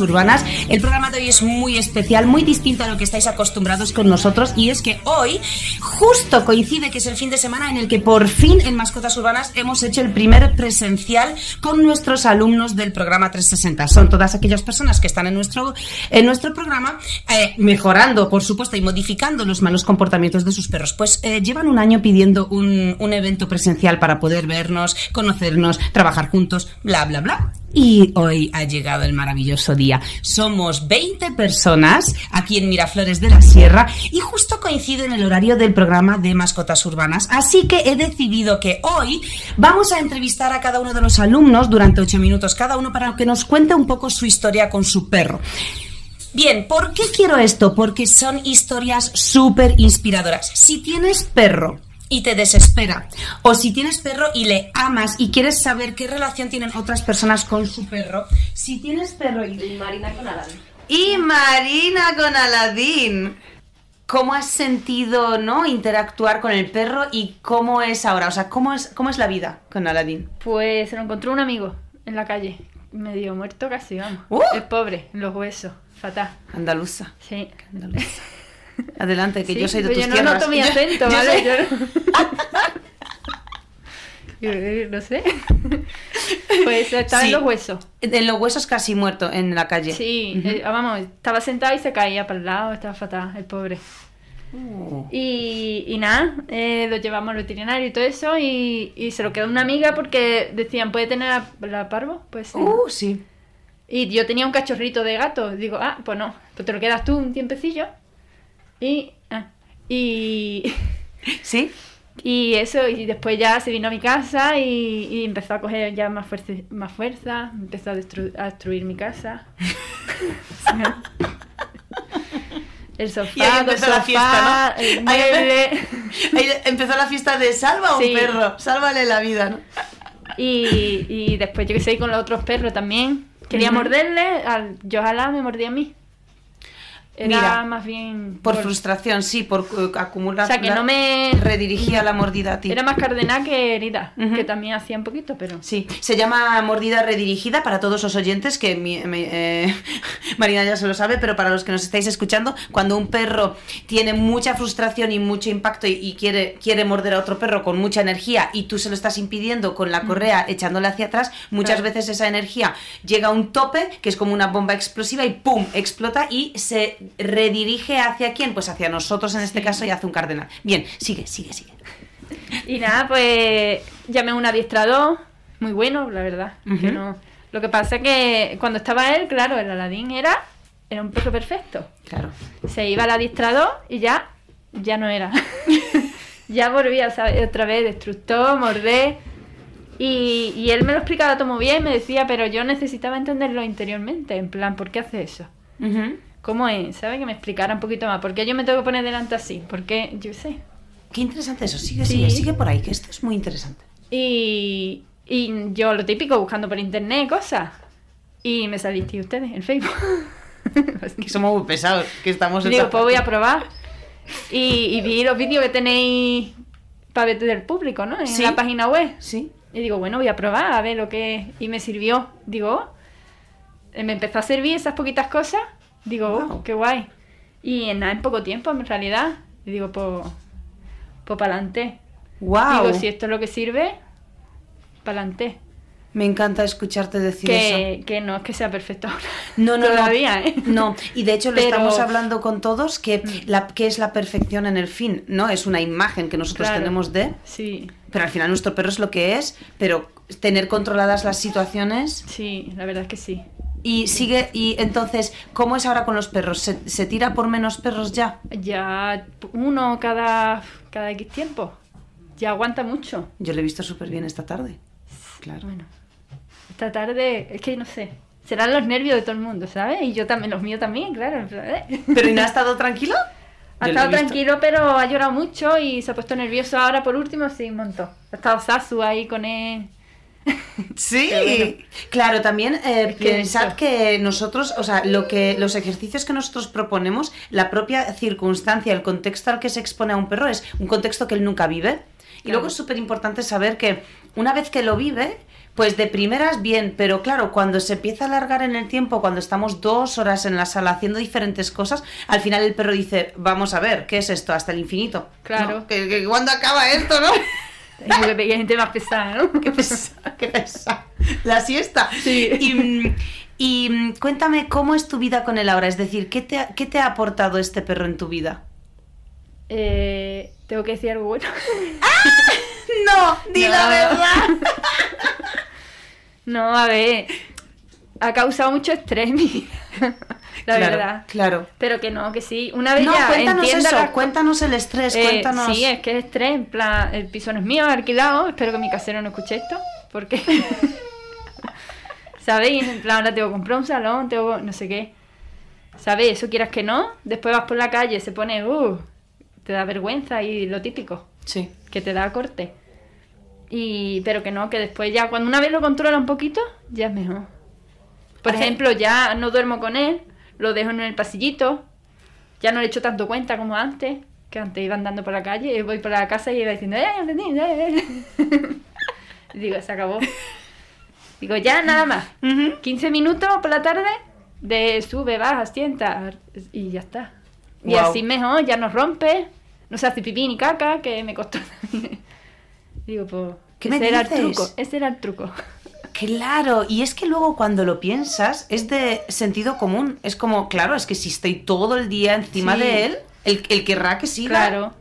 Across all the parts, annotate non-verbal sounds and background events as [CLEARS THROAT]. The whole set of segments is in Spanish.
Urbanas. El programa de hoy es muy especial, muy distinto a lo que estáis acostumbrados con nosotros y es que hoy justo coincide que es el fin de semana en el que por fin en Mascotas Urbanas hemos hecho el primer presencial con nuestros alumnos del programa 360. Son todas aquellas personas que están en nuestro, en nuestro programa eh, mejorando, por supuesto, y modificando los malos comportamientos de sus perros. Pues eh, llevan un año pidiendo un, un evento presencial para poder vernos, conocernos, trabajar juntos, bla, bla, bla. Y hoy ha llegado el maravilloso día. Somos 20 personas aquí en Miraflores de la Sierra y justo coincide en el horario del programa de mascotas urbanas. Así que he decidido que hoy vamos a entrevistar a cada uno de los alumnos durante 8 minutos cada uno para que nos cuente un poco su historia con su perro. Bien, ¿por qué quiero esto? Porque son historias súper inspiradoras. Si tienes perro, y te desespera. O si tienes perro y le amas y quieres saber qué relación tienen otras personas con su perro. Si tienes perro y... Y Marina con Aladín. Y Marina con Aladín. ¿Cómo has sentido, no, interactuar con el perro y cómo es ahora? O sea, ¿cómo es, cómo es la vida con Aladín? Pues se lo encontró un amigo en la calle. Medio muerto casi, vamos. ¡Uh! Es pobre, en los huesos. Fatal. Andaluza. Sí. Andaluza. Adelante, que Sí, yo soy de tus yo no tierras. noto mi acento, yo ¿vale? Yo no... [LAUGHS] Sé. [LAUGHS] Pues estaba Sí. en los huesos. En los huesos casi muerto en la calle. Sí, eh, vamos, estaba sentado y se caía para el lado, estaba fatal, el pobre. Uh. Y, y nada, eh, lo llevamos al veterinario y todo eso y, y se lo quedó una amiga porque decían, ¿puede tener la, la parvo? Pues sí. Uh, sí. Y yo tenía un cachorrito de gato. Digo, ah, pues no, pues te lo quedas tú un tiempecillo. Y, ah, y, [LAUGHS] ¿Sí? y eso, y después ya se vino a mi casa y, y empezó a coger ya más fuerza, más fuerza empezó a, destru- a destruir mi casa. [LAUGHS] El sofá, Y ahí empezó la sofás, fiesta, ¿no? el Ahí mueble. [LAUGHS] Ahí empezó la fiesta de salva a un Sí. perro. Sálvale la vida, ¿no? Y, y después yo que sé, con los otros perros también. Quería morderle, al, yo ojalá me mordía a mí. Era Mira, más bien... Por frustración, sí, por eh, acumular. O sea, que no me... Redirigía la mordida a ti. Era más cardenal que herida, que también hacía un poquito, pero... Sí, se llama mordida redirigida para todos los oyentes, que mi- eh, [LAUGHS] Marina ya se lo sabe, pero para los que nos estáis escuchando, cuando un perro tiene mucha frustración y mucho impacto y, y quiere, quiere morder a otro perro con mucha energía y tú se lo estás impidiendo con la correa echándole hacia atrás, muchas Claro. veces esa energía llega a un tope, que es como una bomba explosiva y ¡pum! explota y se redirige hacia quién? Pues hacia nosotros en este Sí. caso y hace un cardenal. Bien, sigue, sigue, sigue. Y nada, pues llamé a un adiestrador, muy bueno, la verdad. que no... Lo que pasa que cuando estaba él, claro, el Aladín era, era un perro perfecto. Claro. Se iba al adiestrador y ya, ya no era. [LAUGHS] ya volvía ¿sabes? otra vez, destructor, morder. Y, y él me lo explicaba todo muy bien, me decía, pero yo necesitaba entenderlo interiormente, en plan, ¿por qué hace eso? ¿Cómo es? ¿Sabes? Que me explicara un poquito más. ¿Por qué yo me tengo que poner delante así? ¿Por qué? Yo sé. Qué interesante eso, sigue, Sí. sigue, sigue por ahí, que esto es muy interesante. Y, y yo lo típico, buscando por internet cosas. Y me saliste ustedes en Facebook. [LAUGHS] Que somos muy pesados, que estamos Digo, pues voy a probar. Y, y vi los vídeos que tenéis para ver del público, ¿no? En Sí. la página web. Sí. Y digo, bueno, voy a probar a ver lo que... Y me sirvió. Digo, me empezó a servir esas poquitas cosas. Digo, oh, Guau. qué guay. Y en en poco tiempo, en realidad. Y digo, pues, pues para adelante. Wow. Digo, si esto es lo que sirve, para adelante. Me encanta escucharte decir eso. Que, que no es que sea perfecto. [LAUGHS] No, no, Todavía, no. ¿eh? No, y de hecho lo Pero- estamos hablando con todos que la que es la perfección en el fin, ¿no? Es una imagen que nosotros Claro. tenemos de, Sí, pero al final nuestro perro es lo que es, pero tener controladas las situaciones sí, la verdad es que sí. Y sigue y entonces, ¿cómo es ahora con los perros? ¿Se, se tira por menos perros ya? Ya uno cada, cada X tiempo. Ya aguanta mucho. Yo lo he visto súper bien esta tarde. Claro. Bueno, esta tarde, es que no sé. Serán los nervios de todo el mundo, ¿sabes? Y yo también, los míos también, claro. ¿sabes? ¿Pero y no ha [LAUGHS] estado tranquilo? Ha estado tranquilo, pero ha llorado mucho y se ha puesto nervioso ahora por último, sí, un montón. Ha estado Sasu ahí con él. [LAUGHS] Sí, bueno. claro, también eh, pensad que nosotros, o sea, lo que los ejercicios que nosotros proponemos, la propia circunstancia, el contexto al que se expone a un perro es un contexto que él nunca vive. Y Claro. luego es súper importante saber que una vez que lo vive, Pues de primeras bien, pero claro, cuando se empieza a alargar en el tiempo, cuando estamos dos horas en la sala haciendo diferentes cosas, al final el perro dice, vamos a ver, ¿qué es esto? Hasta el infinito. Claro. ¿No? ¿Que, que cuándo acaba esto, no? [LAUGHS] Que pedir gente más pesada, ¿no? [LAUGHS] qué pesa, qué pesa. La siesta. Sí. Y, y, mm, cuéntame, ¿cómo es tu vida con él ahora? Es decir, ¿qué te, ha, ¿qué te ha aportado este perro en tu vida? Eh, tengo que decir algo bueno. No, di la No. verdad. [LAUGHS] No, a ver. Ha causado mucho estrés mi vida. La Claro, verdad. Claro. Pero que no, que sí. Una vez No, ya cuéntanos entienda eso, las cuéntanos el estrés, Eh, cuéntanos. Sí, es que es estrés. En plan, el piso no es mío, alquilado. Espero que mi casero no escuche esto. Porque. [LAUGHS] ¿Sabéis? En plan, ahora tengo que comprar un salón, tengo no sé qué. ¿Sabéis? Eso quieras que no. Después vas por la calle, se pone. Uh, te da vergüenza y lo típico. Sí. que te da corte. Y, pero que no, que después ya, cuando una vez lo controla un poquito, ya es mejor. Por Hace- ejemplo, ya no duermo con él, lo dejo en el pasillito, ya no le echo tanto cuenta como antes, que antes iba andando por la calle, y voy por la casa y iba diciendo, ¡eh, aprendí, eh, eh". [LAUGHS] Y digo, se acabó. Digo, ya nada más. Ujú. 15 minutos por la tarde, de sube, baja, sienta, y ya está. Y Guau. así mejor, ya no rompe, no se hace pipí ni caca, que me costó también. [LAUGHS] Digo, pues, ¿Qué me ese era el truco, ese era el truco. Claro, y es que luego cuando lo piensas es de sentido común. Es como, claro, es que si estoy todo el día encima Sí. de él, él, él querrá que siga. Claro.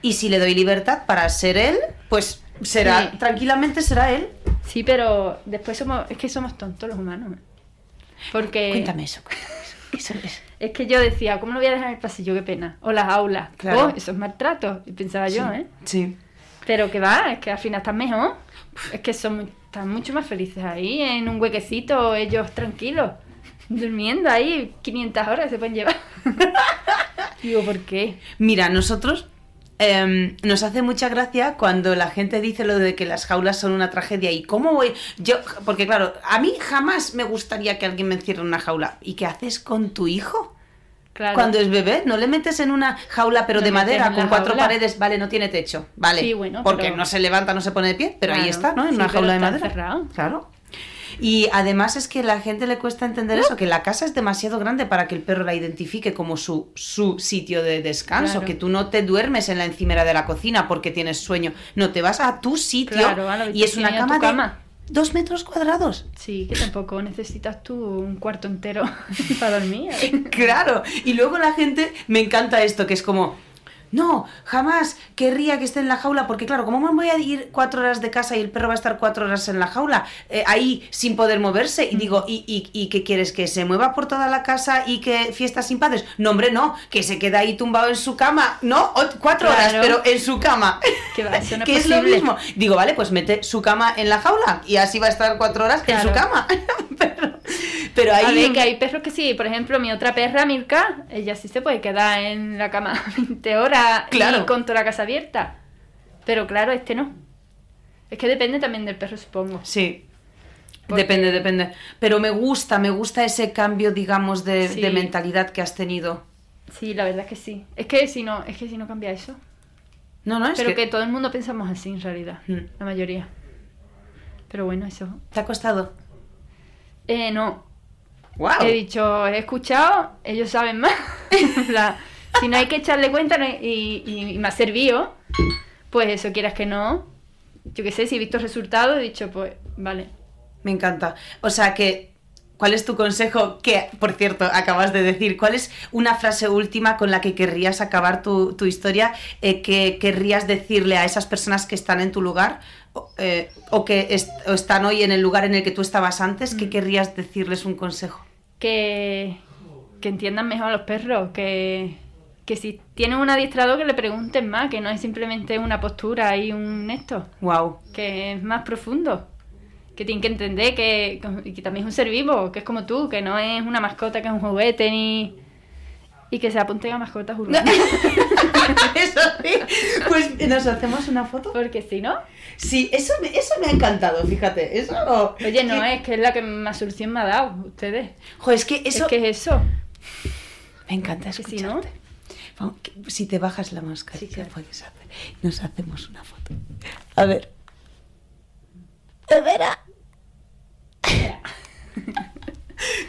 Y si le doy libertad para ser él, pues será, Sí. tranquilamente será él. Sí, pero después somos, es que somos tontos los humanos. Porque Cuéntame eso, cuéntame eso. ¿Qué eso es? [LAUGHS] es que yo decía, ¿cómo lo voy a dejar en el pasillo? Qué pena. O las aulas. Claro. Oh, eso es maltrato. Y pensaba yo, ¿eh? Sí. Pero que va, es que al final están mejor. Es que son, están mucho más felices ahí, en un huequecito, ellos tranquilos, durmiendo ahí 500 horas se pueden llevar. [LAUGHS] Digo, ¿por qué? Mira, nosotros em, nos hace mucha gracia cuando la gente dice lo de que las jaulas son una tragedia. ¿Y cómo voy? Yo, porque claro, a mí jamás me gustaría que alguien me encierre en una jaula. ¿Y qué haces con tu hijo? Claro. Cuando es bebé, no le metes en una jaula pero de madera con cuatro jaula. paredes, vale, no tiene techo, vale. Sí, bueno, porque pero- no se levanta, no se pone de pie, pero ahí está, ¿no? En sí, una jaula de madera. encerrado. Claro. Y además es que a la gente le cuesta entender eso, que la casa es demasiado grande para que el perro la identifique como su, su sitio de descanso, Claro. que tú no te duermes en la encimera de la cocina porque tienes sueño, no, te vas a tu sitio Claro, a y es una cama, cama. Dos metros cuadrados. Sí, que tampoco necesitas tú un cuarto entero [LAUGHS] para dormir. [LAUGHS] Claro, y luego la gente, me encanta esto, que es como, no, jamás querría que esté en la jaula, porque claro, ¿cómo me voy a ir cuatro horas de casa y el perro va a estar cuatro horas en la jaula, eh, ahí sin poder moverse? Y digo, ¿y, y, y qué quieres? ¿Que se mueva por toda la casa y que fiestas sin padres? No, hombre, no, que se queda ahí tumbado en su cama, no, O- cuatro horas, pero en su cama. Que va, eso no es [LAUGHS] que es lo mismo. Digo, vale, pues mete su cama en la jaula y así va a estar cuatro horas en su cama. [LAUGHS] pero, pero ahí... A ver, que hay perros que sí. Por ejemplo, mi otra perra, Milka, ella sí se puede quedar en la cama [LAUGHS] 20 horas Claro. y con toda la casa abierta. Pero claro, este no. Es que depende también del perro, supongo. Sí. Porque- Depende, depende. Pero me gusta, me gusta ese cambio, digamos, de, Sí. de mentalidad que has tenido. Sí, la verdad es que sí. Es que si no, es que si no cambia eso. No, no, es Pero que... que... todo el mundo pensamos así en realidad. Mm. La mayoría. Pero bueno, eso. ¿Te ha costado? Eh, no. ¡Wow! He dicho, he escuchado, ellos saben más. [LAUGHS] si no hay que echarle cuenta y, y- y me ha servido, pues eso quieras que no. Yo qué sé, si he visto resultados, he dicho, pues vale. Me encanta. O sea que, ¿cuál es tu consejo? Que, por cierto, acabas de decir, ¿cuál es una frase última con la que querrías acabar tu, tu historia? eh, que querrías decirle a esas personas que están en tu lugar o, eh, o que est- o están hoy en el lugar en el que tú estabas antes? Mm. ¿Qué querrías decirles un consejo? Que, que entiendan mejor a los perros, que, que si tienen un adiestrador que le pregunten más, que no es simplemente una postura y un esto, ¡Wow! que es más profundo. Que tienen que entender que, que también es un ser vivo, que es como tú, que no es una mascota, que es un juguete, ni... Y que se apunten a mascotas urbanas. [LAUGHS] [LAUGHS] Eso sí. Pues nos hacemos una foto. Porque si no... Sí, eso me, eso me ha encantado, fíjate. Eso. Oye, no que- es que es la que más solución me ha dado, ustedes. Jo, es que eso. Es que es eso. Me encanta que si escucharte. Si te bajas la mascarilla, Sí, claro. puedes hacer. Nos hacemos una foto. A ver. Espera. [LAUGHS]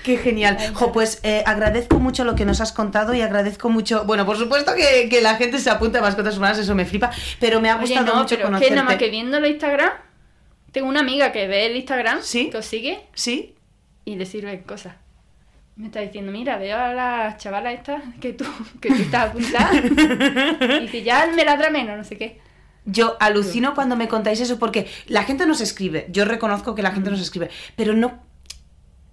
Qué genial. Jo, pues eh, agradezco mucho lo que nos has contado y agradezco mucho. Bueno, por supuesto que, que la gente se apunte a mascotas humanas, eso me flipa, pero me ha Oye, gustado no, mucho pero es que conocerte. nada más que viendo el Instagram, tengo una amiga que ve el Instagram, Sí. que os sigue ¿Sí? y le sirven cosas. Me está diciendo, mira, veo a la chavala esta que tú, que tú estás apuntada. [LAUGHS] y dice, ya me la menos, no sé qué. Yo alucino cuando me contáis eso porque la gente nos escribe. Yo reconozco que la gente nos escribe, pero no.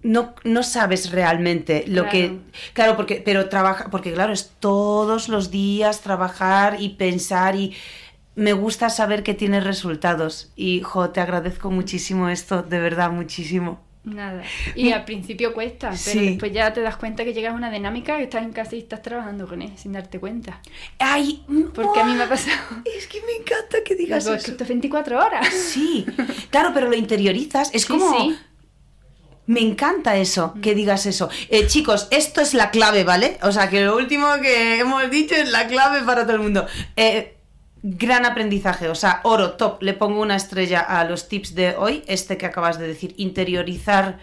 No, no sabes realmente lo Claro. que. Claro, porque. Pero trabaja. Porque claro, es todos los días trabajar y pensar y. Me gusta saber que tienes resultados. Y jo, te agradezco muchísimo esto, de verdad, muchísimo. Nada. Y al principio cuesta, pero Sí. después ya te das cuenta que llegas a una dinámica que estás en casa y estás trabajando con él sin darte cuenta. ¡Ay! Porque a mí me ha pasado. Es que me encanta que digas Digo, es que eso. esto es 24 horas. Sí, claro, pero lo interiorizas. Es Sí, como. sí. Me encanta eso, que digas eso. Eh, chicos, esto es la clave, ¿vale? O sea, que lo último que hemos dicho es la clave para todo el mundo. Eh, gran aprendizaje, o sea, oro, top. Le pongo una estrella a los tips de hoy, este que acabas de decir, interiorizar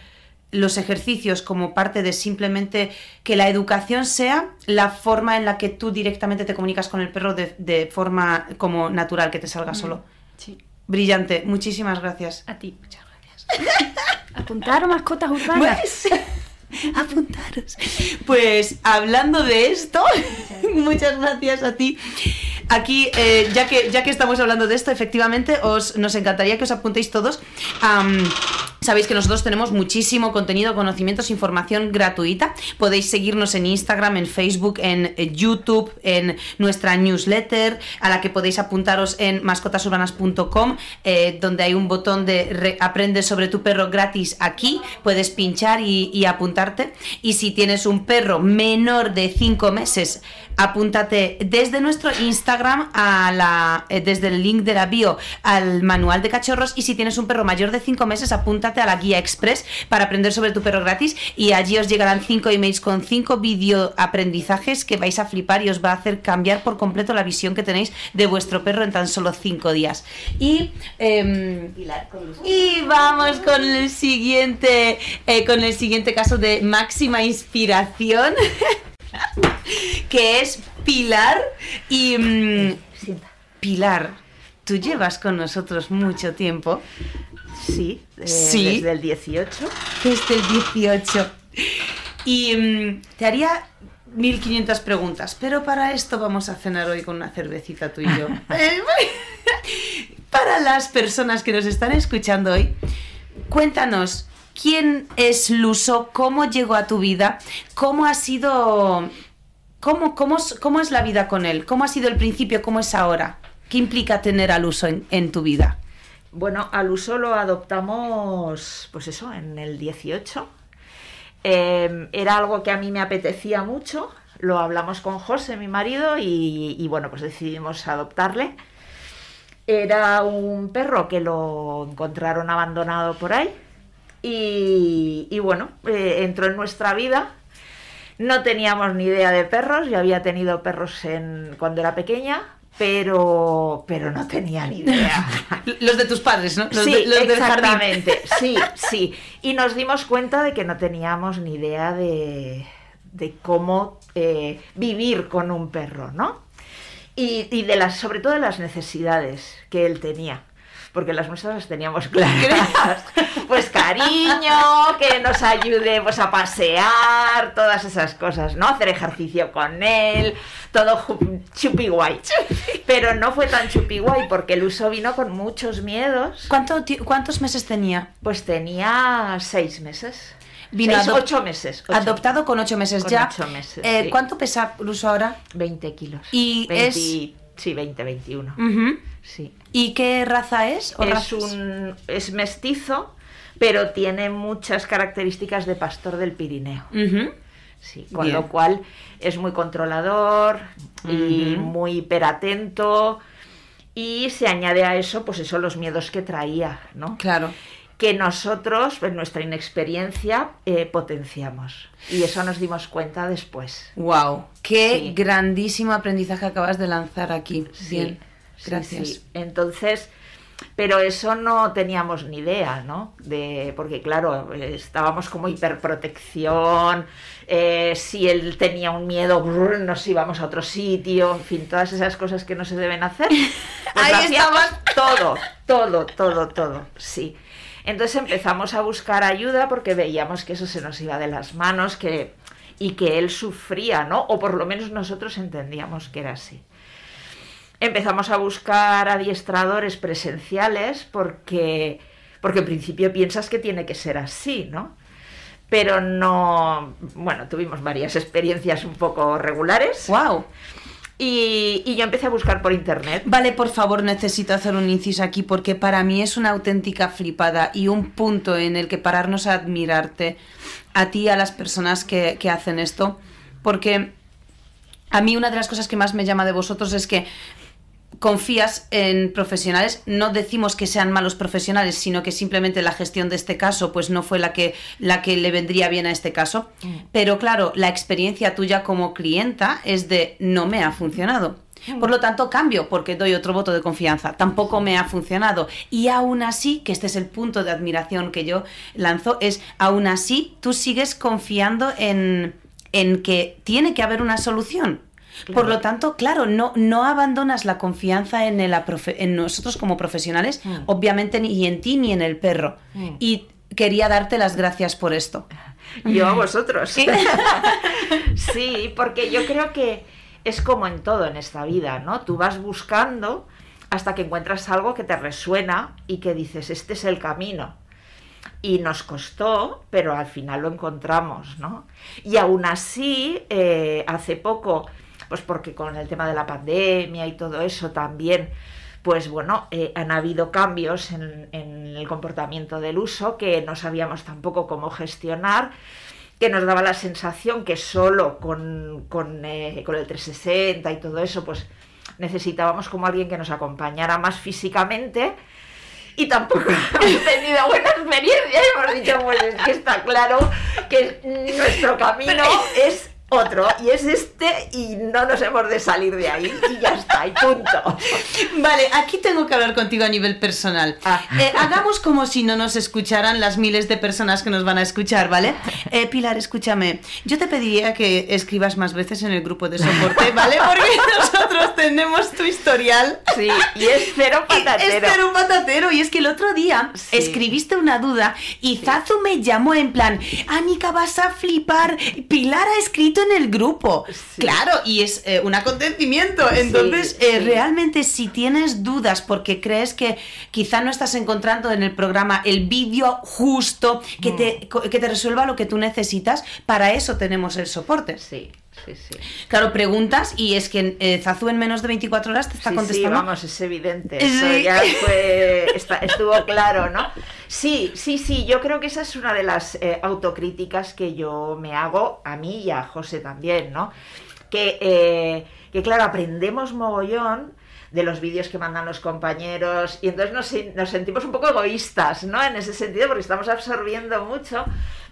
los ejercicios como parte de simplemente que la educación sea la forma en la que tú directamente te comunicas con el perro de, de forma como natural, que te salga solo. Sí. Brillante, muchísimas gracias. A ti, muchas gracias. [LAUGHS] Apuntar mascotas urbanas. Pues, [LAUGHS] apuntaros. Pues hablando de esto, [LAUGHS] muchas gracias a ti. Aquí, eh, ya, que, ya que estamos hablando de esto, efectivamente, os, nos encantaría que os apuntéis todos. Sabéis que nosotros tenemos muchísimo contenido, conocimientos, información gratuita. Podéis seguirnos en Instagram, en Facebook, en YouTube, en nuestra newsletter, a la que podéis apuntaros en mascotasurbanas.com, eh, donde hay un botón de re- aprende sobre tu perro gratis aquí. Puedes pinchar y, y apuntarte. Y si tienes un perro menor de 5 meses, apúntate desde nuestro Instagram a la, eh, desde el link de la bio al manual de cachorros y si tienes un perro mayor de 5 meses apúntate a la guía express para aprender sobre tu perro gratis y allí os llegarán 5 emails con 5 video aprendizajes que vais a flipar y os va a hacer cambiar por completo la visión que tenéis de vuestro perro en tan solo 5 días. Y em, y vamos con el siguiente eh, con el siguiente caso de máxima inspiración [LAUGHS] que es Pilar y mm, Pilar, tú llevas con nosotros mucho tiempo, Sí, eh, Sí. desde el 18. desde el 18. Y mm, te haría 1500 preguntas, pero para esto vamos a cenar hoy con una cervecita tú y yo. [LAUGHS] [LAUGHS] Para las personas que nos están escuchando hoy, cuéntanos. ¿Quién es Luso? ¿Cómo llegó a tu vida? ¿Cómo ha sido ¿Cómo, cómo, cómo es la vida con él? ¿Cómo ha sido el principio? ¿Cómo es ahora? ¿Qué implica tener al uso en, tu vida? Bueno, al uso lo adoptamos, pues eso, en el 18. Eh, era algo que a mí me apetecía mucho. Lo hablamos con José, mi marido, y, y bueno, pues decidimos adoptarle. Era un perro que lo encontraron abandonado por ahí. Y, y bueno, eh, entró en nuestra vida. No teníamos ni idea de perros. Yo había tenido perros en, cuando era pequeña, pero, pero no tenía ni idea. [LAUGHS] Los de tus padres, ¿no? Los, sí, de- los del jardín. exactamente. [LAUGHS] Sí, sí. Y nos dimos cuenta de que no teníamos ni idea de, de cómo eh, vivir con un perro, ¿no? Y, y de las, sobre todo de las necesidades que él tenía. Porque las nuestras las teníamos [LAUGHS] claras. Pues cariño, que nos ayude pues, a pasear, todas esas cosas, ¿no? Hacer ejercicio con él, todo chupi guay. Pero no fue tan chupi guay porque el uso vino con muchos miedos. ¿Cuánto ¿Cuántos meses tenía? Pues tenía seis meses. Vino Seis, ocho meses. ocho. Adoptado con ocho meses Con ya. ocho meses, Eh, sí. ¿Cuánto pesa Luso ahora? 20 kilos. Y 20 es- Sí, 20, 21. Ujú. Sí. ¿Y qué raza es? ¿O Es razas? un es mestizo, pero tiene muchas características de pastor del Pirineo. Sí, con Bien. lo cual es muy controlador y muy hiperatento y se añade a eso, pues eso, los miedos que traía, ¿no? Claro. Que nosotros, en nuestra inexperiencia, eh, potenciamos. Y eso nos dimos cuenta después. Wow. Qué Sí. grandísimo aprendizaje acabas de lanzar aquí. Sí, Bien. Sí, Gracias. sí. Entonces, pero eso no teníamos ni idea, ¿no? De, porque claro, estábamos como hiperprotección, eh, si él tenía un miedo, nos íbamos a otro sitio, en fin, todas esas cosas que no se deben hacer. [LAUGHS] Pues Ahí estaban. todo, todo, todo, todo, sí. Entonces empezamos a buscar ayuda porque veíamos que eso se nos iba de las manos que, y que él sufría, ¿no? O por lo menos nosotros entendíamos que era así. Empezamos a buscar adiestradores presenciales porque, porque en principio piensas que tiene que ser así, ¿no? Pero no, bueno, tuvimos varias experiencias un poco regulares ¡Wow! y, y yo empecé a buscar por internet. Vale, por favor, necesito hacer un inciso aquí porque para mí es una auténtica flipada y un punto en el que pararnos a admirarte a ti y a las personas que, que hacen esto. Porque a mí una de las cosas que más me llama de vosotros es que confías en profesionales, no decimos que sean malos profesionales, sino que simplemente la gestión de este caso pues no fue la que la que le vendría bien a este caso, pero claro, la experiencia tuya como clienta es de no me ha funcionado. Por lo tanto, cambio porque doy otro voto de confianza. Tampoco me ha funcionado. Y aún así, que este es el punto de admiración que yo lanzo, es aún así tú sigues confiando en, en que tiene que haber una solución. Por lo tanto, claro, no, no abandonas la confianza en, el aprofe- en nosotros como profesionales, Mm. obviamente ni en ti ni en el perro. Mm. Y quería darte las gracias por esto. [LAUGHS] Yo a vosotros. [LAUGHS] sí, porque yo creo que es como en todo en esta vida, ¿no? Tú vas buscando hasta que encuentras algo que te resuena y que dices, este es el camino. Y nos costó, pero al final lo encontramos, ¿no? Y aún así, eh, hace poco, pues porque con el tema de la pandemia y todo eso también, pues bueno, eh, han habido cambios en, en el comportamiento del uso que no sabíamos tampoco cómo gestionar, que nos daba la sensación que solo con, con, eh, con el 360 y todo eso, pues necesitábamos como alguien que nos acompañara más físicamente y tampoco [LAUGHS] hemos tenido buena experiencia hemos dicho, pues es que está claro que nuestro camino es otro y es este y no nos hemos de salir de ahí y ya está, y punto. [LAUGHS] Vale, aquí tengo que hablar contigo a nivel personal. Ah. Eh, hagamos como si no nos escucharan las miles de personas que nos van a escuchar, ¿vale? Eh, Pilar, escúchame. Yo te pediría que escribas más veces en el grupo de soporte, ¿vale? [LAUGHS] Porque nosotros tenemos tu historial. Sí, y es cero patatero. Es un patatero. Y es que el otro día Sí. escribiste una duda y Zazu me llamó en plan, Anika, vas a flipar. Pilar ha escrito en el grupo. Sí. Claro, y es eh, un acontecimiento. Sí, Entonces, eh, sí. realmente si tienes dudas porque crees que quizá no estás encontrando en el programa el vídeo justo que, Mm. te, que te resuelva lo que tú necesitas, para eso tenemos el soporte. Sí, sí, sí. Claro, preguntas y es que eh, Zazu en menos de 24 horas te está Sí, contestando. Sí, vamos, es evidente. Eso ya fue, [LAUGHS] está- estuvo claro, ¿no? Sí, sí, sí, yo creo que esa es una de las eh, autocríticas que yo me hago a mí y a José también, ¿no? Que, eh, que claro, aprendemos mogollón de los vídeos que mandan los compañeros y entonces nos, nos sentimos un poco egoístas, ¿no? En ese sentido, porque estamos absorbiendo mucho.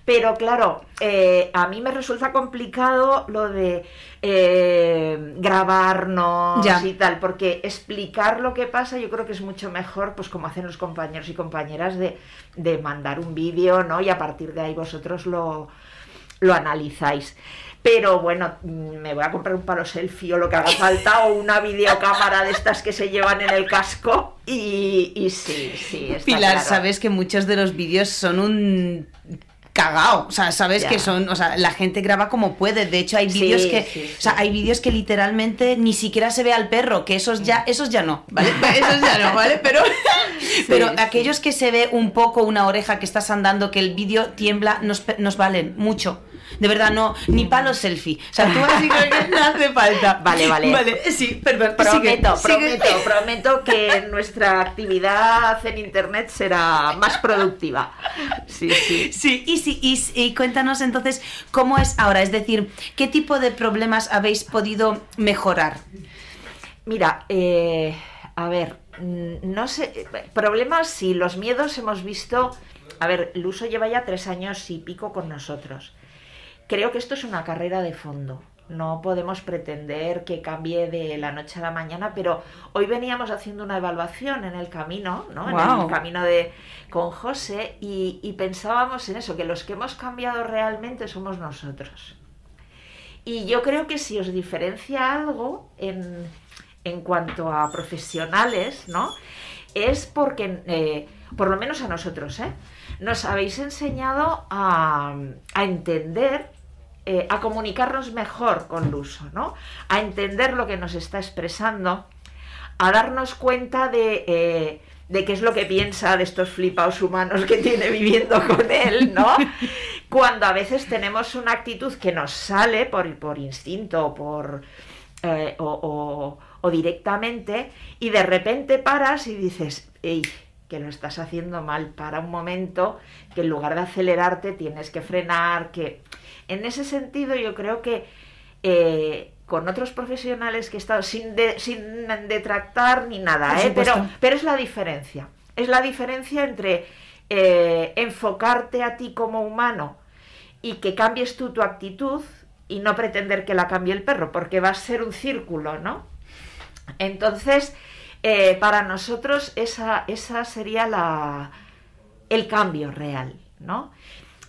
Pero claro, eh, a mí me resulta complicado lo de eh, grabarnos Ya. y tal, porque explicar lo que pasa yo creo que es mucho mejor, pues como hacen los compañeros y compañeras, de, de mandar un vídeo, ¿no? Y a partir de ahí vosotros lo, lo analizáis. Pero bueno, mm, me voy a comprar un palo selfie o lo que haga falta, o una videocámara de estas que se llevan en el casco, y, y sí, sí, está Pilar, claro. sabes que muchos de los vídeos son un cagao, o sea, sabes que son, o sea, la gente graba como puede, de hecho hay Sí, vídeos que, sí, o sea, sí. hay vídeos que literalmente ni siquiera se ve al perro, que esos ya, esos ya no, ¿vale? [LAUGHS] Esos ya no, ¿vale? Pero, pero aquellos que se ve un poco una oreja que estás andando, que el vídeo tiembla, nos, nos valen mucho. De verdad, no, ni palo selfie. O sea, tú así que no hace [LAUGHS] falta. Vale, vale. Vale, sí, perdón. Prometo, sigue, sigue. prometo, prometo que nuestra actividad en internet será más productiva. Sí, sí. Sí, y, sí, y, y cuéntanos entonces cómo es ahora, es decir, qué tipo de problemas habéis podido mejorar. Mira, eh, a ver, mm, no sé, problemas sí, los miedos hemos visto, a ver, Luso lleva ya tres años y pico con nosotros. Creo que esto es una carrera de fondo. no podemos pretender que cambie de la noche a la mañana, pero hoy veníamos haciendo una evaluación en el camino, ¿no? En el camino de con José y, y pensábamos en eso, que los que hemos cambiado realmente somos nosotros. Y yo creo que si os diferencia algo en, en cuanto a profesionales, ¿no? Es porque, eh, por lo menos a nosotros, ¿eh? Nos habéis enseñado a, a entender, eh, a comunicarnos mejor con Luso, ¿no? A entender lo que nos está expresando, a darnos cuenta de, eh, de qué es lo que piensa de estos flipados humanos que tiene viviendo con él, ¿no? [LAUGHS] Cuando a veces tenemos una actitud que nos sale por, por instinto por, eh, o, o- o directamente y de repente paras y dices, ¡ey! que lo estás haciendo mal, para un momento, que en lugar de acelerarte tienes que frenar, que en ese sentido yo creo que eh, con otros profesionales que he estado sin, de- sin detractar ni nada, ¿eh? pero, pero es la diferencia. Es la diferencia entre eh, enfocarte a ti como humano y que cambies tú tu actitud y no pretender que la cambie el perro, porque va a ser un círculo, ¿no? Entonces, eh, para nosotros esa, esa sería la, el cambio real, ¿no?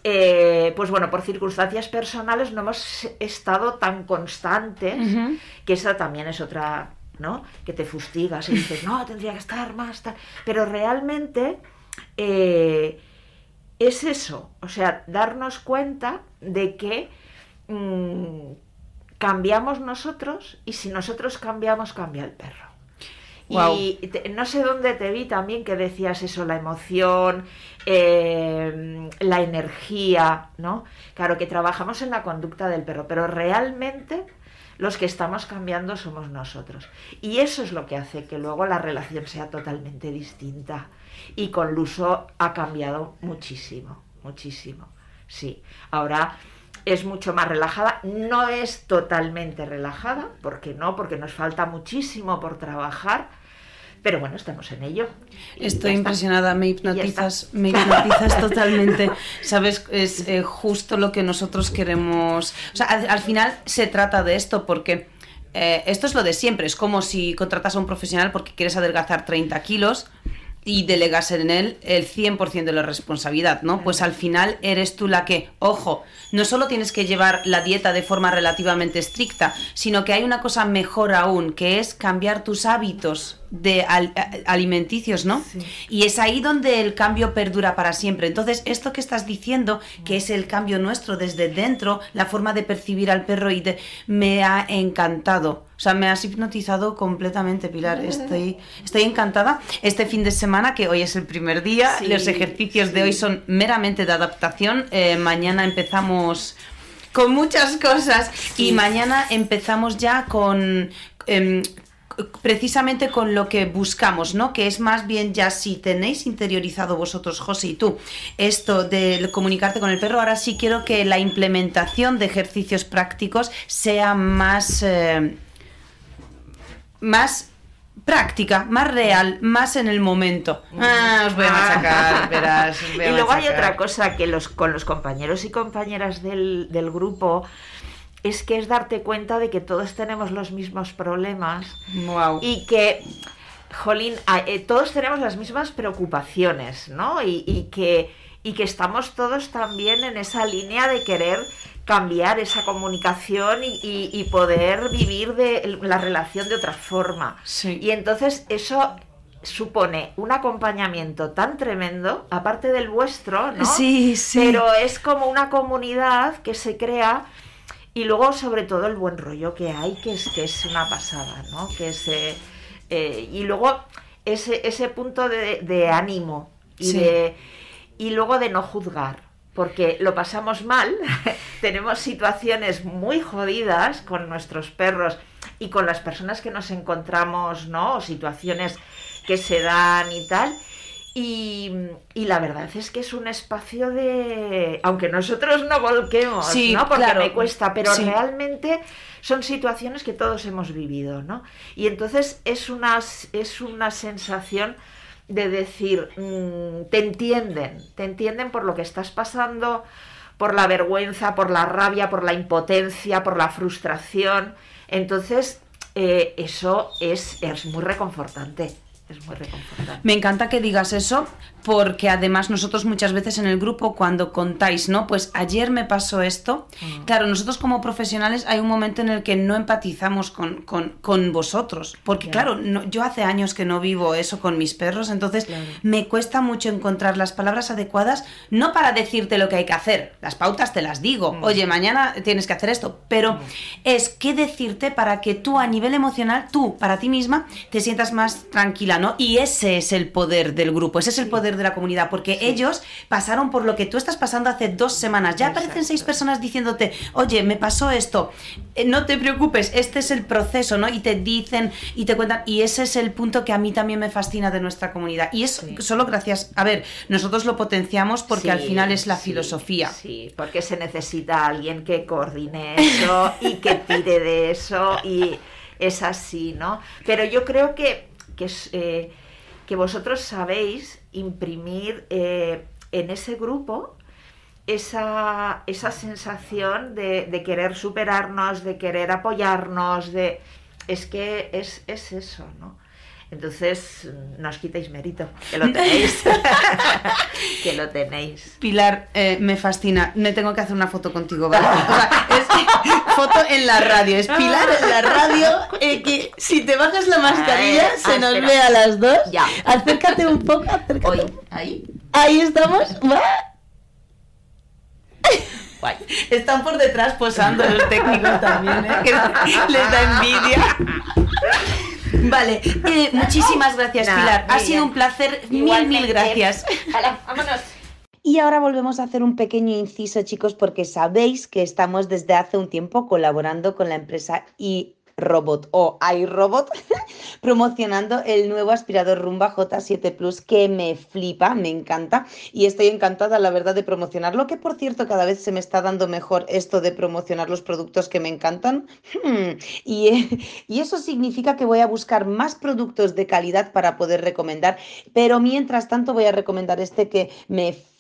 Eh, pues bueno, por circunstancias personales no hemos estado tan constantes, que esa también es otra, ¿no? Que te fustigas y dices, no, tendría que estar más, tal. Pero realmente eh, es eso, o sea, darnos cuenta de que mm, cambiamos nosotros y si nosotros cambiamos, cambia el perro. Y no sé dónde te vi también que decías eso, la emoción, eh, la energía, ¿no? Claro que trabajamos en la conducta del perro, pero realmente los que estamos cambiando somos nosotros. Y eso es lo que hace que luego la relación sea totalmente distinta. Y con Luso ha cambiado muchísimo, muchísimo. Sí, ahora es mucho más relajada, no es totalmente relajada, porque no, porque nos falta muchísimo por trabajar, pero bueno, estamos en ello. Estoy impresionada, me hipnotizas, me [LAUGHS] hipnotizas totalmente. Sabes, es eh, justo lo que nosotros queremos. O sea, al, al final se trata de esto porque eh, esto es lo de siempre. Es como si contratas a un profesional porque quieres adelgazar 30 kilos y delegas en él el 100% de la responsabilidad, ¿no? Pues al final eres tú la que, ojo, no solo tienes que llevar la dieta de forma relativamente estricta, sino que hay una cosa mejor aún, que es cambiar tus hábitos de al- alimenticios, ¿no? Sí. Y es ahí donde el cambio perdura para siempre. Entonces, esto que estás diciendo, que es el cambio nuestro desde dentro, la forma de percibir al perro y de, me ha encantado. O sea, me has hipnotizado completamente, Pilar. [LAUGHS] Estoy, estoy encantada. Este fin de semana, que hoy es el primer día, Sí, los ejercicios de hoy son meramente de adaptación. Eh, mañana empezamos con muchas cosas y mañana empezamos ya con em, precisamente con lo que buscamos, ¿no? Que es más bien ya si tenéis interiorizado vosotros, José y tú, esto de comunicarte con el perro, ahora sí quiero que la implementación de ejercicios prácticos sea más eh, más práctica, más real, más en el momento. Ah, os voy a machacar, verás. os voy a Y luego hay otra cosa que los, con los compañeros y compañeras del, del grupo es que es darte cuenta de que todos tenemos los mismos problemas Guau. y que, jolín, eh, todos tenemos las mismas preocupaciones, ¿no? Y, y que, y que estamos todos también en esa línea de querer cambiar esa comunicación y, y- y poder vivir de la relación de otra forma. Sí. Y entonces eso supone un acompañamiento tan tremendo, aparte del vuestro, ¿no? Sí, sí. Pero es como una comunidad que se crea y luego sobre todo el buen rollo que hay, que es, que es una pasada, ¿no? Que es, eh, eh, y luego ese, ese punto de, de ánimo y, Sí. de, y luego de no juzgar. Porque lo pasamos mal, [LAUGHS] tenemos situaciones muy jodidas con nuestros perros y con las personas que nos encontramos, ¿no? O situaciones que se dan y tal. Y, y la verdad es que es un espacio de. Aunque nosotros no volquemos, Sí, ¿no? Porque claro. me cuesta, pero Sí. realmente son situaciones que todos hemos vivido, ¿no? Y entonces es una, es una sensación de decir, mm, te entienden, te entienden por lo que estás pasando, por la vergüenza, por la rabia, por la impotencia, por la frustración. Entonces, eh, eso es, es muy reconfortante. Es muy reconfortante. Me encanta que digas eso porque además nosotros muchas veces en el grupo cuando contáis, ¿no? Pues ayer me pasó esto. Mm. Claro, nosotros como profesionales hay un momento en el que no empatizamos con, con- con vosotros. Porque claro, no- yo hace años que no vivo eso con mis perros, entonces Claro. me cuesta mucho encontrar las palabras adecuadas, no para decirte lo que hay que hacer, las pautas te las digo, Mm. oye, mañana tienes que hacer esto, pero Mm. es qué decirte para que tú a nivel emocional, tú para ti misma, te sientas más tranquila, ¿no? Y ese es el poder del grupo, ese es el poder de la comunidad, porque ellos pasaron por lo que tú estás pasando hace dos semanas, ya aparecen seis personas diciéndote, oye, me pasó esto, Eh, no te preocupes, este es el proceso, ¿no? Y te dicen y te cuentan, y ese es el punto que a mí también me fascina de nuestra comunidad. Y es solo gracias, a ver, nosotros lo potenciamos porque al final es la filosofía. Sí, porque se necesita alguien que coordine eso y que tire de eso y es así, ¿no? Pero yo creo que, que, eh, que vosotros sabéis imprimir eh, en ese grupo esa, esa sensación de, de querer superarnos, de querer apoyarnos, de... Es que es, es eso, ¿no? Entonces, no os quitéis mérito, que lo [LAUGHS] tenéis. [LAUGHS] que lo tenéis. Pilar, eh, me fascina. Me tengo que hacer una foto contigo, ¿vale? O sea, es [LAUGHS] foto en la radio. Es Pilar en la radio. eh, que si te bajas la mascarilla, Ay, se ah, nos espera. ve a las dos. Ya. Acércate un poco, acércate. Hoy, ahí. Ahí estamos. ¡Va! Guay. Están por detrás posando los técnicos también, ¿eh? Que les da envidia. [LAUGHS] Vale, eh, muchísimas gracias, Pilar. Ha sido bien. un placer. Mil, Igualmente. mil gracias. [LAUGHS] Hala, vámonos. Y ahora volvemos a hacer un pequeño inciso, chicos, porque sabéis que estamos desde hace un tiempo colaborando con la empresa iRobot o iRobot, [LAUGHS] promocionando el nuevo aspirador Rumba J7 Plus que me flipa, me encanta y estoy encantada, la verdad, de promocionarlo, que por cierto cada vez se me está dando mejor esto de promocionar los productos que me encantan. Hmm, Y, [LAUGHS] y eso significa que voy a buscar más productos de calidad para poder recomendar, pero mientras tanto voy a recomendar este que me flipa,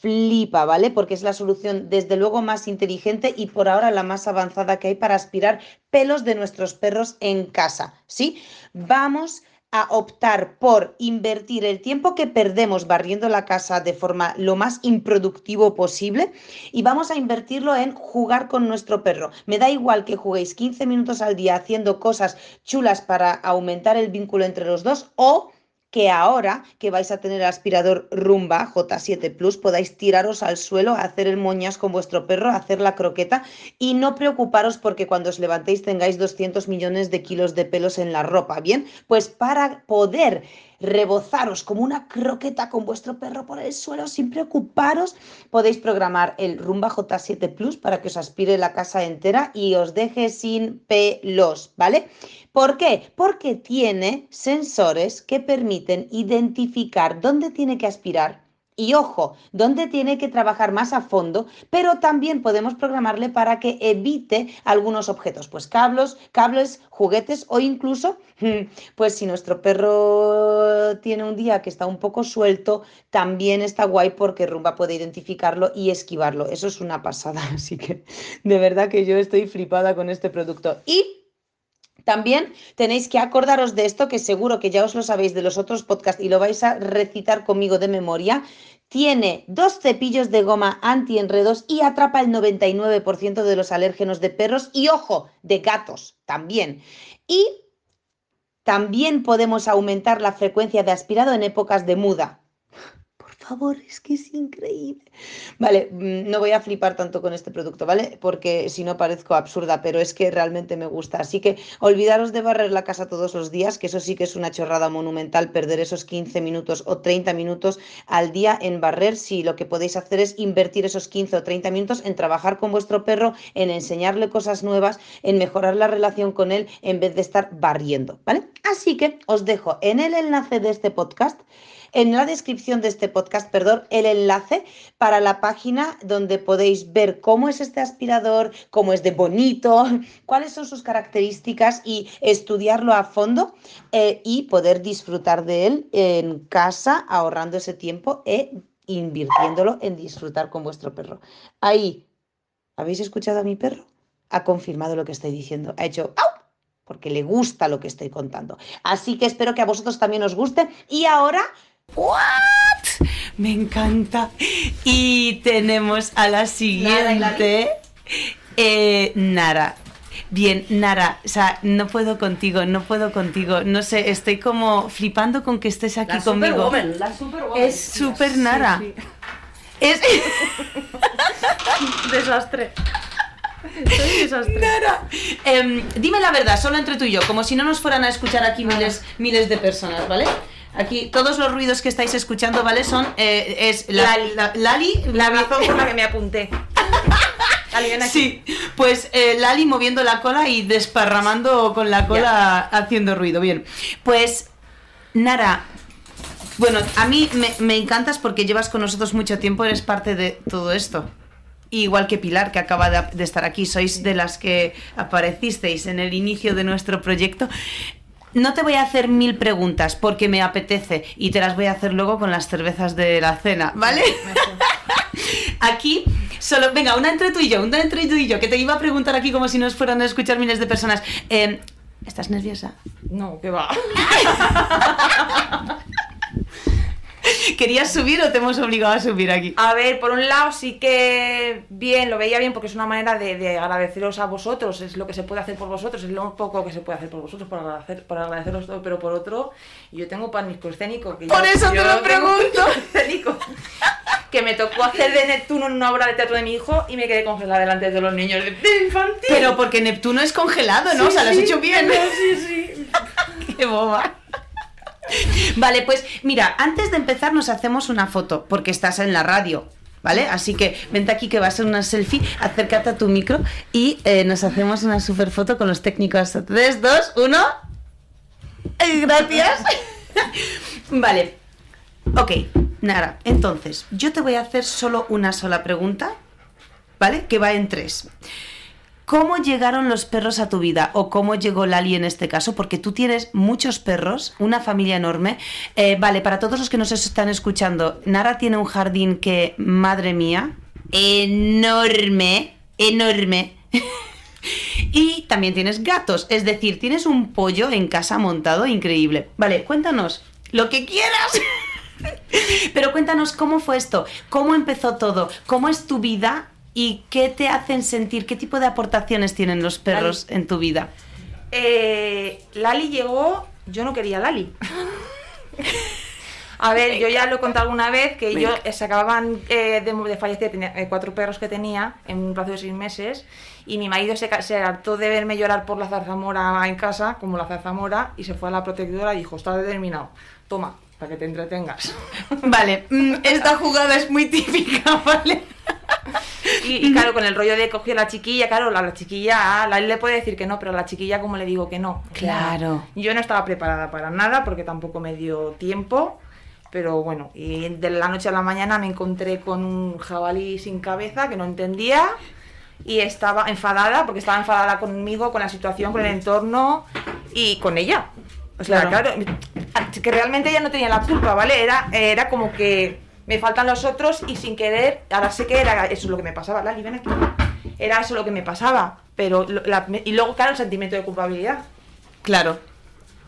¿vale? Porque es la solución desde luego más inteligente y por ahora la más avanzada que hay para aspirar pelos de nuestros perros en casa, ¿sí? Vamos a optar por invertir el tiempo que perdemos barriendo la casa de forma lo más improductivo posible y vamos a invertirlo en jugar con nuestro perro. Me da igual que juguéis 15 minutos al día haciendo cosas chulas para aumentar el vínculo entre los dos o que ahora que vais a tener el aspirador Rumba J7 Plus podáis tiraros al suelo, hacer el moñas con vuestro perro, hacer la croqueta y no preocuparos porque cuando os levantéis tengáis 200 millones de kilos de pelos en la ropa, ¿bien? Pues para poder rebozaros como una croqueta con vuestro perro por el suelo sin preocuparos, podéis programar el Rumba J7 Plus para que os aspire la casa entera y os deje sin pelos, ¿vale? ¿Por qué? Porque tiene sensores que permiten identificar dónde tiene que aspirar y ojo, dónde tiene que trabajar más a fondo, pero también podemos programarle para que evite algunos objetos, pues cables, cables, juguetes o incluso, mm, pues si nuestro perro tiene un día que está un poco suelto, también está guay porque Rumba puede identificarlo y esquivarlo. Eso es una pasada, [LAUGHS] así que de verdad que yo estoy flipada con este producto. Y también tenéis que acordaros de esto, que seguro que ya os lo sabéis de los otros podcasts y lo vais a recitar conmigo de memoria. Tiene dos cepillos de goma antienredos y atrapa el 99% de los alérgenos de perros y, ojo, de gatos también. Y también podemos aumentar la frecuencia de aspirado en épocas de muda. Por favor, es que es increíble. Vale, mm, no voy a flipar tanto con este producto, ¿vale? Porque si no parezco absurda, pero es que realmente me gusta. Así que olvidaros de barrer la casa todos los días, que eso sí que es una chorrada monumental, perder esos 15 minutos o 30 minutos al día en barrer, si lo que podéis hacer es invertir esos 15 o 30 minutos en trabajar con vuestro perro, en enseñarle cosas nuevas, en mejorar la relación con él, en vez de estar barriendo, ¿vale? Así que os dejo en el enlace de este podcast en la descripción de este podcast, perdón, el enlace para la página donde podéis ver cómo es este aspirador, cómo es de bonito, [LAUGHS] cuáles son sus características y estudiarlo a fondo eh, y poder disfrutar de él en casa, ahorrando ese tiempo e invirtiéndolo en disfrutar con vuestro perro. Ahí ¿Habéis escuchado a mi perro? Ha confirmado lo que estoy diciendo. Ha hecho ¡au! Porque le gusta lo que estoy contando. Así que espero que a vosotros también os guste. Y ahora. ¿What? Me encanta. Y tenemos a la siguiente. Eh, Nara. Bien, Nara, o sea, no puedo contigo, no puedo contigo. No sé, estoy como flipando con que estés aquí La conmigo. Superwoman, la Superwoman. Es súper Nara. Es. [LAUGHS] Desastre. Soy desastre. Nara. Em, dime la verdad, solo entre tú y yo, como si no nos fueran a escuchar aquí miles, miles de personas, ¿vale? Aquí todos los ruidos que estáis escuchando, ¿vale? Son eh, es la- Lali. la- Lali, La razón por la que me apunté. [LAUGHS] Ven aquí. Sí, pues eh, Lali moviendo la cola y desparramando con la cola haciendo ruido. Bien, pues Nara, bueno, a mí me, me encantas porque llevas con nosotros mucho tiempo, eres parte de todo esto. Igual que Pilar, que acaba de, de estar aquí, sois de las que aparecisteis en el inicio de nuestro proyecto. No te voy a hacer mil preguntas porque me apetece y te las voy a hacer luego con las cervezas de la cena, ¿vale? [LAUGHS] Aquí, solo, venga, una entre tú y yo, una entre tú y yo, que te iba a preguntar aquí como si nos fueran a escuchar miles de personas. Eh, ¿Estás nerviosa? No, que va. [LAUGHS] ¿Querías subir o te hemos obligado a subir aquí? A ver, por un lado sí que bien, lo veía bien porque es una manera de, de agradeceros a vosotros, es lo que se puede hacer por vosotros, es lo poco que se puede hacer por vosotros para, agradecer, para agradeceros todo, pero por otro, yo tengo pánico escénico. Que Por yo- eso te lo pregunto. [LAUGHS] escénico. que me tocó hacer de Neptuno en una obra de teatro de mi hijo y me quedé congelada delante de los niños de, de infantil. Pero porque Neptuno es congelado, ¿no? o sea, lo has Sí, hecho bien. Sí, sí. [LAUGHS] Qué boba. [LAUGHS] Vale, pues mira, antes de empezar nos hacemos una foto, porque estás en la radio, ¿vale? Así que vente aquí que va a ser una selfie, acércate a tu micro y eh, nos hacemos una super foto con los técnicos. 3, 2, 1. Gracias. [LAUGHS] vale. Ok, Nara, entonces, yo te voy a hacer solo una sola pregunta, ¿vale? Que va en tres. ¿Cómo llegaron los perros a tu vida? ¿O cómo llegó Lali en este caso? Porque tú tienes muchos perros, una familia enorme. Eh, vale, para todos los que nos están escuchando, Nara tiene un jardín que, madre mía, enorme, enorme. [LAUGHS] y también tienes gatos, es decir, tienes un pollo en casa montado increíble. Vale, cuéntanos lo que quieras. [LAUGHS] Pero cuéntanos cómo fue esto, cómo empezó todo, cómo es tu vida y qué te hacen sentir, qué tipo de aportaciones tienen los perros en tu vida. Eh, Lali llegó, yo no quería Lali. A ver, yo ya lo he contado alguna vez que yo Venga. eh, se acababan eh, de, de fallecer, tenía eh, cuatro perros que tenía en un plazo de seis meses y mi marido se, se hartó de verme llorar por la zarzamora en casa, como la zarzamora, y se fue a la protectora y dijo, está determinado, toma, para que te entretengas. [LAUGHS] Vale, mm, esta jugada es muy típica, [LAUGHS] ¿vale? Y, y claro, con el rollo de cogió a la chiquilla, claro, la, la chiquilla, a Lali le puede decir que no, pero a la chiquilla, como le digo que no? Claro. Yo no estaba preparada para nada porque tampoco me dio tiempo. Pero bueno, y de la noche a la mañana me encontré con un jabalí sin cabeza que no entendía y estaba enfadada porque estaba enfadada conmigo, con la situación, con el entorno y con ella. O sea, Claro. claro, que realmente ella no tenía la culpa, ¿vale? Era, era como que me faltan los otros y sin querer, ahora sé que era eso lo que me pasaba, Lali, ven aquí. Era eso lo que me pasaba, pero la- y luego, claro, el sentimiento de culpabilidad. Claro.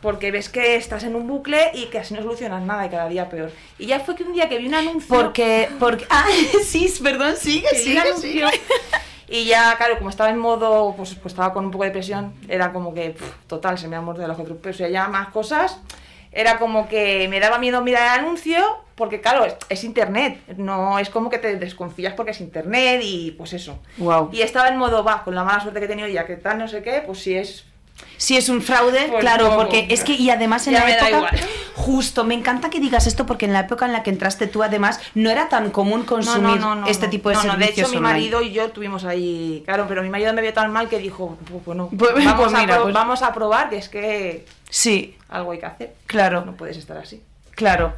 Porque ves que estás en un bucle y que así no solucionas nada y cada día peor. Y ya fue que un día que vi un anuncio. Porque, porque... [LAUGHS] Ah, sí, perdón, sigue, sigue, sigue. Y ya, claro, como estaba en modo, pues, pues estaba con un poco de presión, era como que, total, se me ha muerto el ojo otro. Pero si ya más cosas, era como que me daba miedo mirar el anuncio, porque claro, es, es internet, no es como que te desconfías porque es internet y pues eso. Wow. Y estaba en modo, va, con la mala suerte que he tenido ya, que tal, no sé qué, pues si es Si es un fraude, Pues claro, no, porque es que, y además en ya la época, justo, me encanta que digas esto porque en la época en la que entraste tú, además, no era tan común consumir este tipo de no, no, servicios de hecho, mi marido y yo tuvimos ahí. Claro, pero mi marido me vio tan mal que dijo: Pues, bueno, [LAUGHS] Pues- vamos, pues a mira, pro- pues- vamos a probar, que es que Sí, algo hay que hacer. claro, No puedes estar así. claro.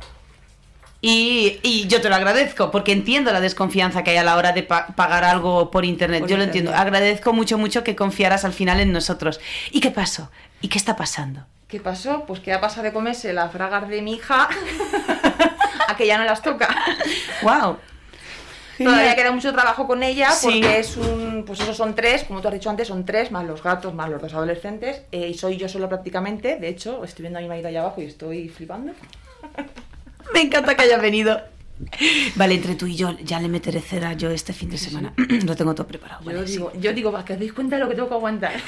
Y, y yo te lo agradezco porque entiendo la desconfianza que hay a la hora de pa- pagar algo por internet. Por yo lo entiendo. Agradezco mucho, mucho que confiaras al final en nosotros. ¿Y qué pasó? ¿Y qué está pasando? ¿Qué pasó? Pues que ha pasado de comerse las fragas de mi hija [LAUGHS] a que ya no las toca. ¡Wow! Todavía queda mucho trabajo con ella Sí. porque es un, pues eso son tres, como tú has dicho antes, son tres, más los gatos, más los dos adolescentes, eh, y soy yo sola prácticamente, de hecho, estoy viendo a mi marido allá abajo y estoy flipando. [LAUGHS] [LAUGHS] Me encanta que hayas venido. Vale, entre tú y yo ya le meteré cera yo este fin de semana. [CLEARS THROAT] Lo tengo todo preparado. Yo vale, sí. digo, yo digo, va, que os deis cuenta de lo que tengo que aguantar. [LAUGHS]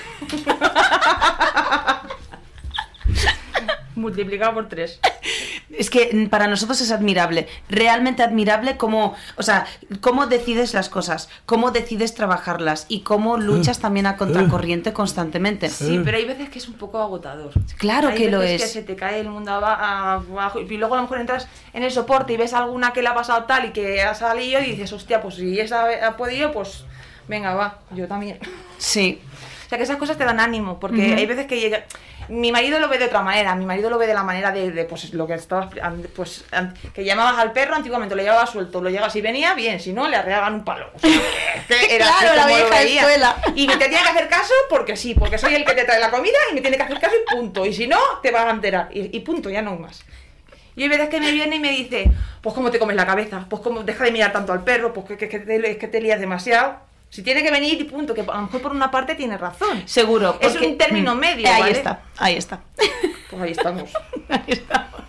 [LAUGHS] Multiplicado por tres. Es que para nosotros es admirable, realmente admirable cómo, o sea, cómo decides las cosas, cómo decides trabajarlas y cómo luchas también a contracorriente constantemente. Sí, pero hay veces que es un poco agotador. Claro Hay que lo veces es. que se te cae el mundo aba- abajo y luego a lo mejor entras en el soporte y ves alguna que le ha pasado tal y que ha salido y dices, hostia, pues si esa ha podido, pues venga, va, yo también. Sí, O sea, que esas cosas te dan ánimo, porque hay veces que llega... Mi marido lo ve de otra manera, mi marido lo ve de la manera de, de, pues lo que estabas, pues que llamabas al perro antiguamente, lo llevabas suelto, lo llevas, si venía, bien, si no, le arreaban un palo. O sea, que- que [LAUGHS] era Claro, la vieja escuela. Y me tenía que hacer caso porque sí, porque soy el que te trae la comida y me tiene que hacer caso y punto. Y si no, te vas a enterar. Y, y punto, ya no más. Y hay veces que me viene y me dice, pues cómo te comes la cabeza, pues cómo deja de mirar tanto al perro, pues que, que- que te, es que te lías demasiado. Si tiene que venir y punto, que a lo mejor por una parte tiene razón. seguro. Es un término Mm, medio, Ahí ¿vale? está, ahí está. Pues ahí estamos. [LAUGHS] Ahí estamos.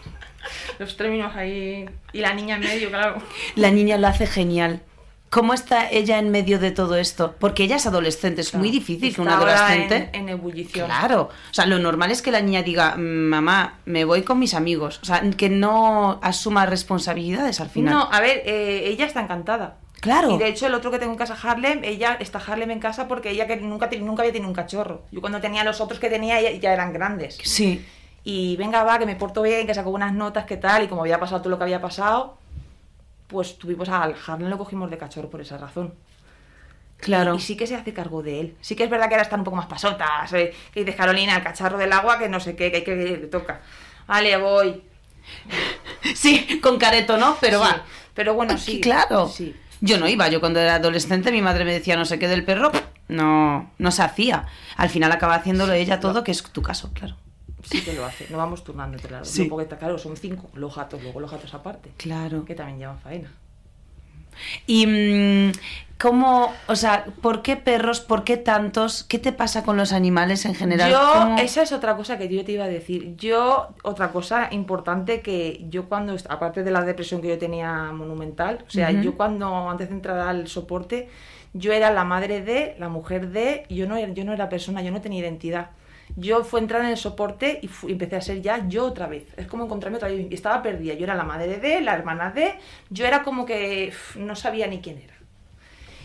Los términos ahí. Y la niña en medio, claro. La niña lo hace genial. ¿Cómo está ella en medio de todo esto? Porque ella es adolescente, es muy difícil que un Está ahora adolescente... En, en ebullición. Claro, o sea, lo normal es que la niña diga, "Mm, mamá, me voy con mis amigos, o sea, que no asuma responsabilidades al final. No, a ver, eh, ella está encantada. Claro. Y de hecho, el otro que tengo en casa, Harlem, ella está Harlem en casa porque ella que nunca, nunca había tenido un cachorro. Yo cuando tenía los otros que tenía ya, ya eran grandes. Sí, Y venga, va, que me porto bien, que saco buenas notas, que tal, y como había pasado todo lo que había pasado, pues tuvimos al Harlem, lo cogimos de cachorro por esa razón. claro. Y sí que se hace cargo de él. Sí que es verdad que ahora están un poco más pasotas. ¿sabes? Que dices, Carolina, el cacharro del agua, que no sé qué, que hay que le toca. Vale, voy. [LAUGHS] Sí, con careto, ¿no? Pero Sí, va. Pero bueno, sí. claro. Sí. Yo no iba, yo cuando era adolescente mi madre me decía no sé qué del perro, no, no se hacía. Al final acaba haciéndolo ella todo, que es tu caso, claro. Sí que lo hace. No vamos turnando entre las Sí. Porque, claro, son cinco los gatos, luego los gatos aparte. Claro. Que también llevan faena. Y mm, cómo, o sea, ¿por qué perros? ¿Por qué tantos? ¿Qué te pasa con los animales en general? Yo, ¿Cómo- esa es otra cosa que yo te iba a decir. Yo, otra cosa importante que yo cuando, aparte de la depresión que yo tenía monumental, o sea, yo cuando, antes de entrar al soporte, yo era la madre de, la mujer de, yo no, era- yo no era persona, yo no tenía identidad. Yo fue entrar en el soporte y, fu- y empecé a ser ya yo otra vez. Es como encontrarme otra vez. y Estaba perdida. Yo era la madre de, la hermana de. Yo era como que no sabía ni quién era.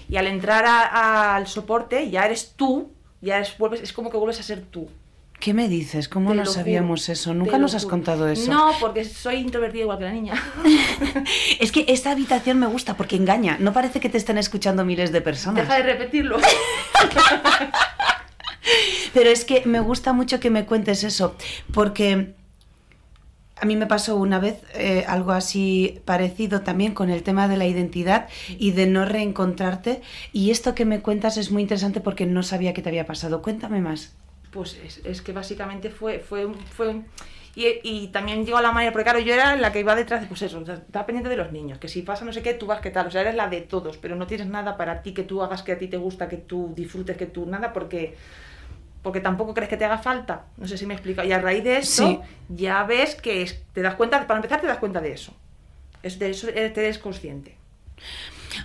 Y al entrar a- al soporte, ya eres tú, ya eres, vuelves, es como que vuelves a ser tú. ¿Qué me dices? ¿Cómo Te no sabíamos juro, eso? Nunca nos has juro. contado eso. No, porque soy introvertida igual que la niña. [LAUGHS] Es que esta habitación me gusta porque engaña. No parece que te estén escuchando miles de personas. Deja de repetirlo. [LAUGHS] [LAUGHS] Pero es que me gusta mucho que me cuentes eso, porque a mí me pasó una vez eh, algo así parecido también con el tema de la identidad y de no reencontrarte. Y esto que me cuentas es muy interesante porque no sabía que te había pasado. Cuéntame más. Pues es, que básicamente fue, fue, fue y, y también llegó la manera, porque claro, yo era la que iba detrás, de, pues eso, estaba pendiente de los niños, que si pasa no sé qué, tú vas qué tal, o sea, eres la de todos, pero no tienes nada para ti que tú hagas que a ti te gusta, que tú disfrutes, que tú nada, porque porque tampoco crees que te haga falta, no sé si me explico, y a raíz de eso Sí. ya ves que es- te das cuenta, para empezar te das cuenta de eso, es de eso eres- te eres consciente.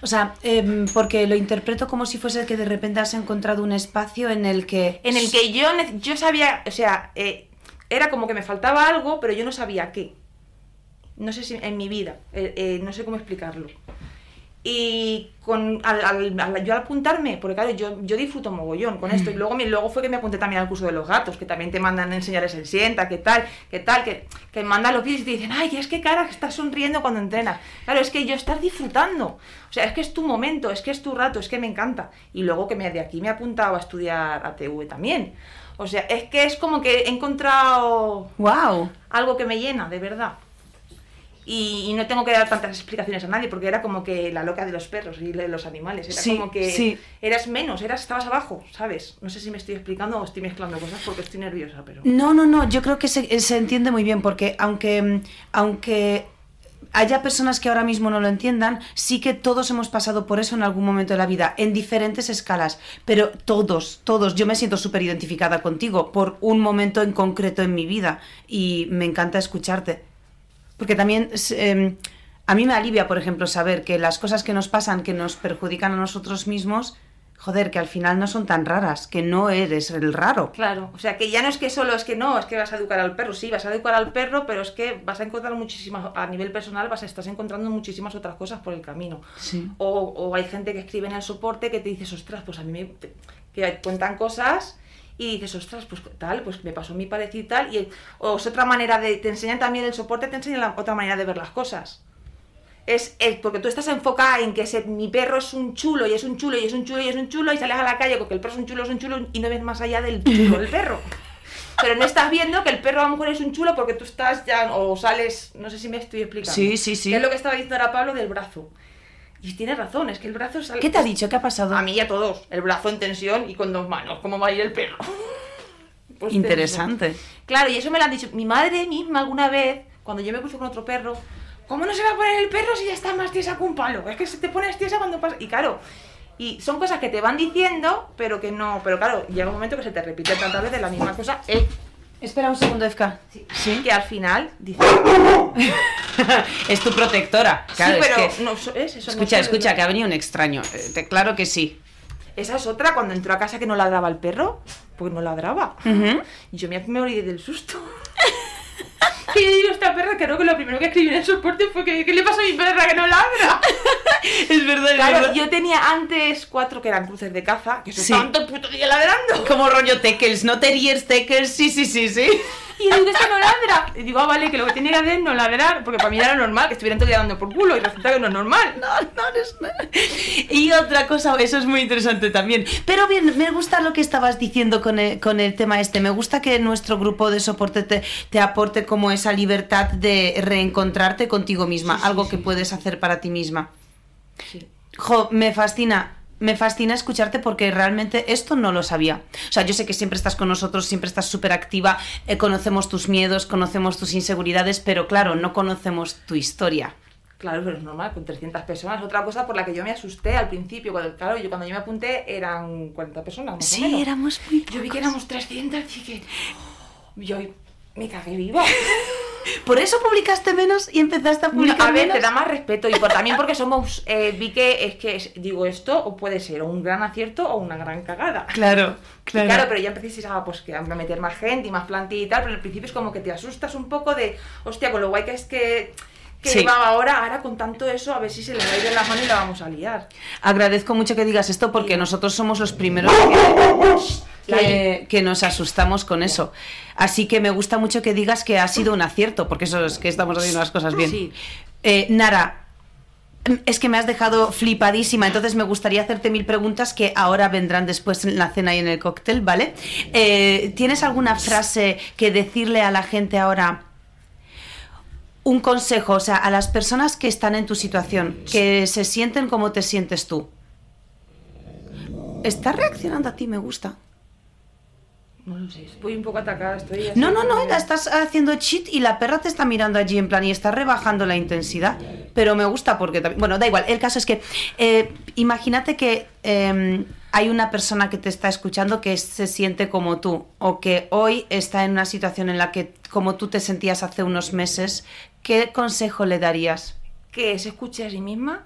O sea, em, porque lo interpreto como si fuese que de repente has encontrado un espacio en el que... en el que yo, yo sabía, o sea, eh, era como que me faltaba algo, pero yo no sabía qué. No sé si en mi vida, eh, eh, no sé cómo explicarlo. Y con, al, al- al- yo al apuntarme, porque claro, yo, yo disfruto mogollón con esto, y luego, luego fue que me apunté también al curso de los gatos, que también te mandan a enseñarles el sienta, qué tal, qué tal, que, que mandan los vídeos y te dicen, ay, es que cara, que estás sonriendo cuando entrenas. Claro, es que yo estás disfrutando. O sea, es que es tu momento, es que es tu rato, es que me encanta. Y luego que me, de aquí me he apuntado a estudiar ATV también. O sea, es que es como que he encontrado ¡Wow! algo que me llena, de verdad. Y, no tengo que dar tantas explicaciones a nadie, porque era como que la loca de los perros y de los animales. Era Sí, como que sí. eras menos, eras, estabas abajo, ¿sabes? No sé si me estoy explicando o estoy mezclando cosas porque estoy nerviosa, pero... No, no, no, yo creo que se, se entiende muy bien porque aunque, aunque haya personas que ahora mismo no lo entiendan, sí que todos hemos pasado por eso en algún momento de la vida, en diferentes escalas, pero todos, todos, yo me siento súper identificada contigo por un momento en concreto en mi vida y me encanta escucharte. Porque también eh, a mí me alivia, por ejemplo, saber que las cosas que nos pasan, que nos perjudican a nosotros mismos, joder, que al final no son tan raras, que no eres el raro. Claro, o sea que ya no es que solo es que no, es que vas a educar al perro, sí, vas a educar al perro, pero es que vas a encontrar muchísimas, a nivel personal vas a estás encontrando muchísimas otras cosas por el camino. Sí. O, o hay gente que escribe en el soporte que te dices, ostras, pues a mí me que cuentan cosas y dices, ostras, pues tal, pues me pasó mi parecido y tal, y o es otra manera de, te enseñan también el soporte, te enseñan la, otra manera de ver las cosas. Es, es porque tú estás enfocada en que ese, mi perro es un chulo y es un chulo y es un chulo y es un chulo y sales a la calle porque el perro es un chulo, es un chulo y no ves más allá del chulo del perro. [LAUGHS] Pero no estás viendo que el perro a lo mejor es un chulo porque tú estás ya, o sales, no sé si me estoy explicando. Sí, sí, sí. Es lo que estaba diciendo ahora Pablo del brazo. Y tiene razón, es que el brazo es algo- ¿Qué te ha dicho? ¿Qué ha pasado? A mí y a todos. El brazo en tensión y con dos manos. ¿Cómo va a ir el perro? [LAUGHS] Pues Interesante. Claro, y eso me lo han dicho. Mi madre misma alguna vez, cuando yo me cruzo con otro perro, ¿cómo no se va a poner el perro si ya está más tiesa que un palo? Es que se te pones tiesa cuando pasa. Y claro, y son cosas que te van diciendo, pero que no. Pero claro, llega un momento que se te repite tantas veces la misma cosa. eh, Espera un segundo, Efka. sí. Que al final dices. [LAUGHS] es tu protectora. Claro, sí, es pero que- no, es eso. no Escucha, escucha, que ha venido un extraño. Eh, claro que sí. Esa es otra, cuando entró a casa que no ladraba el perro, pues no ladraba. Y yo me, me olvidé del susto. Y yo digo, esta perra, creo que lo primero que escribí en el soporte fue que, ¿qué le pasa a mi perra que no ladra? [LAUGHS] Es verdad, es Claro, verdad. yo tenía antes cuatro que eran cruces de caza, que se Sí. el puto día ladrando. Como rollo Teckles, no Terriers, Teckles, sí, sí, sí, sí. Y yo digo, esta no ladra. Y digo, ah, vale, que lo que tiene que hacer es no ladrar, porque para mí era normal que estuvieran todo dando por culo, y resulta que no es normal. No, no, no es nada. Y otra cosa, eso es muy interesante también. Pero bien, me gusta lo que estabas diciendo con el, con el tema este. Me gusta que nuestro grupo de soporte te, te aporte como esa libertad de reencontrarte contigo misma, Sí, sí, algo sí. que puedes hacer para ti misma. Sí. Jo, me fascina. Me fascina escucharte porque realmente esto no lo sabía. O sea, yo sé que siempre estás con nosotros, siempre estás súper activa, eh, conocemos tus miedos, conocemos tus inseguridades, pero claro, no conocemos tu historia. Claro, pero es normal, con 300 personas. Otra cosa por la que yo me asusté al principio, cuando, claro, yo cuando yo me apunté eran 40 personas, más o menos. Sí, éramos muy Yo vi que éramos 300 y que... Yo me cagué viva. [LAUGHS] Por eso publicaste menos y empezaste a publicar a ver, menos. te da más respeto y por, también porque somos... eh, vi que es que, digo, esto o puede ser un gran acierto o una gran cagada. Claro, [LAUGHS] claro. Claro, pero ya empecé a, pues, que a meter más gente y más plantilla y tal, pero al principio es como que te asustas un poco de, hostia, con lo guay que es que, que Sí. va ahora, ahora con tanto eso, a ver si se le va a ir la mano y la vamos a liar. Agradezco mucho que digas esto porque nosotros somos los primeros que, que- que nos asustamos con eso. Así que me gusta mucho que digas que ha sido un acierto, porque eso es que estamos haciendo las cosas bien. Sí. Eh, Nara, es que me has dejado flipadísima, entonces me gustaría hacerte mil preguntas que ahora vendrán después en la cena y en el cóctel, ¿vale? Eh, ¿Tienes alguna frase que decirle a la gente ahora? Un consejo, o sea, a las personas que están en tu situación, que se sienten como te sientes tú. ¿Estás reaccionando a ti? Me gusta. No lo sé, estoy un poco atacada, estoy así No, no, no, la estás haciendo cheat y la perra te está mirando allí en plan y está rebajando la intensidad. Pero me gusta porque también. Bueno, da igual. El caso es que eh, imagínate que eh, hay una persona que te está escuchando que se siente como tú o que hoy está en una situación en la que, como tú te sentías hace unos meses, ¿qué consejo le darías? Que se escuche a sí misma,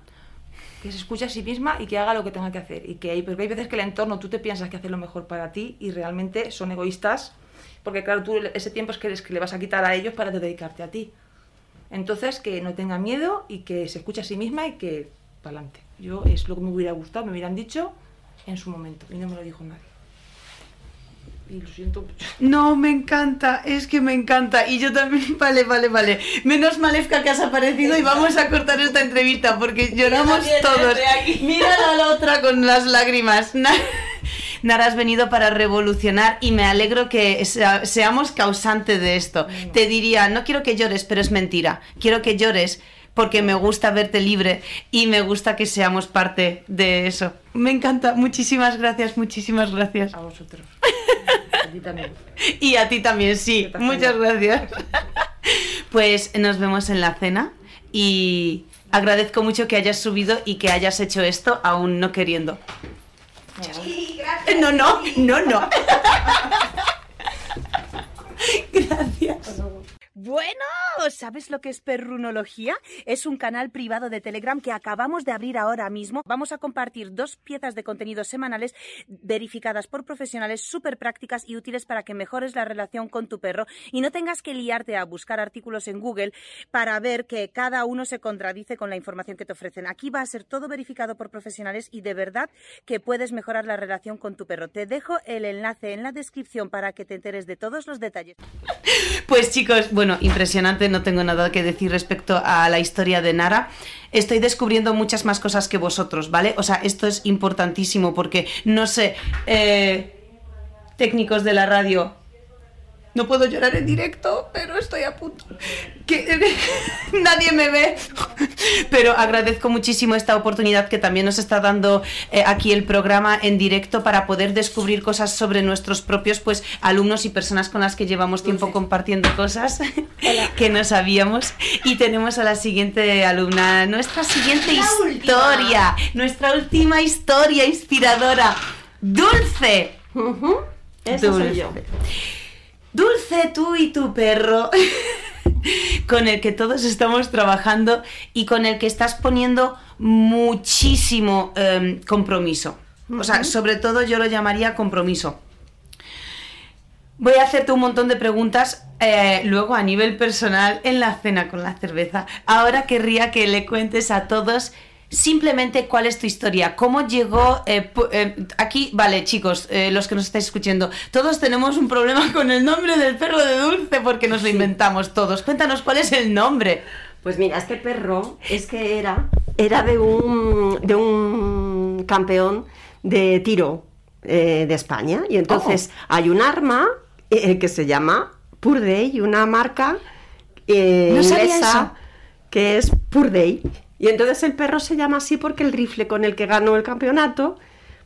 que se escuche a sí misma y que haga lo que tenga que hacer. Y que hay, porque hay veces que el entorno tú te piensas que hace lo mejor para ti y realmente son egoístas, porque claro, tú ese tiempo es que, es que le vas a quitar a ellos para dedicarte a ti. Entonces, que no tenga miedo y que se escuche a sí misma y que para adelante. Yo es lo que me hubiera gustado, me hubieran dicho en su momento y no me lo dijo nadie. Y lo siento mucho. No, me encanta, es que me encanta. Y yo también, [LAUGHS] vale, vale, vale. Menos malezca que has aparecido y vamos a cortar esta entrevista porque lloramos todos. [LAUGHS] Mira a la otra con las lágrimas. [LAUGHS] Na- Nara, has venido para revolucionar y me alegro que sea- seamos causante de esto. Te diría, no quiero que llores, pero es mentira. Quiero que llores porque me gusta verte libre y me gusta que seamos parte de eso. Me encanta. Muchísimas gracias, muchísimas gracias. A vosotros. A ti también. [LAUGHS] Y a ti también, sí. Muchas gracias. [LAUGHS] Pues nos vemos en la cena. y agradezco mucho que hayas subido y que hayas hecho esto aún no queriendo. No, no, no, no. Gracias. [LAUGHS] Bueno, ¿sabes lo que es perrunología? Es un canal privado de Telegram que acabamos de abrir ahora mismo. Vamos a compartir dos piezas de contenido semanales verificadas por profesionales súper prácticas y útiles para que mejores la relación con tu perro y no tengas que liarte a buscar artículos en Google para ver que cada uno se contradice con la información que te ofrecen. Aquí va a ser todo verificado por profesionales y de verdad que puedes mejorar la relación con tu perro. Te dejo el enlace en la descripción para que te enteres de todos los detalles. Pues chicos, bueno, impresionante, no tengo nada que decir respecto a la historia de Nara. Estoy descubriendo muchas más cosas que vosotros, ¿vale? O sea, esto es importantísimo porque, no sé, eh, técnicos de la radio, no puedo llorar en directo, pero estoy a punto. Que [LAUGHS] nadie me ve. Pero agradezco muchísimo esta oportunidad que también nos está dando eh, aquí el programa en directo para poder descubrir cosas sobre nuestros propios pues alumnos y personas con las que llevamos tiempo compartiendo cosas [LAUGHS] que no sabíamos. Y tenemos a la siguiente alumna, nuestra siguiente historia, nuestra última historia inspiradora. Dulce. Esa soy yo. Dulce, tú y tu perro, [LAUGHS] con el que todos estamos trabajando y con el que estás poniendo muchísimo em, compromiso. O sea, sobre todo yo lo llamaría compromiso. Voy a hacerte un montón de preguntas eh, luego a nivel personal en la cena con la cerveza. Ahora querría que le cuentes a todos simplemente cuál es tu historia, cómo llegó eh, eh, aquí, vale chicos, eh, los que nos estáis escuchando, todos tenemos un problema [LAUGHS] con el nombre del perro de Dulce porque nos lo inventamos todos. Cuéntanos cuál es el nombre. Pues mira, este perro es que era, era de un, de un campeón de tiro de España. Y entonces hay un arma que se llama Purday, una marca No inglesa que es Purday. Y entonces el perro se llama así porque el rifle con el que ganó el campeonato,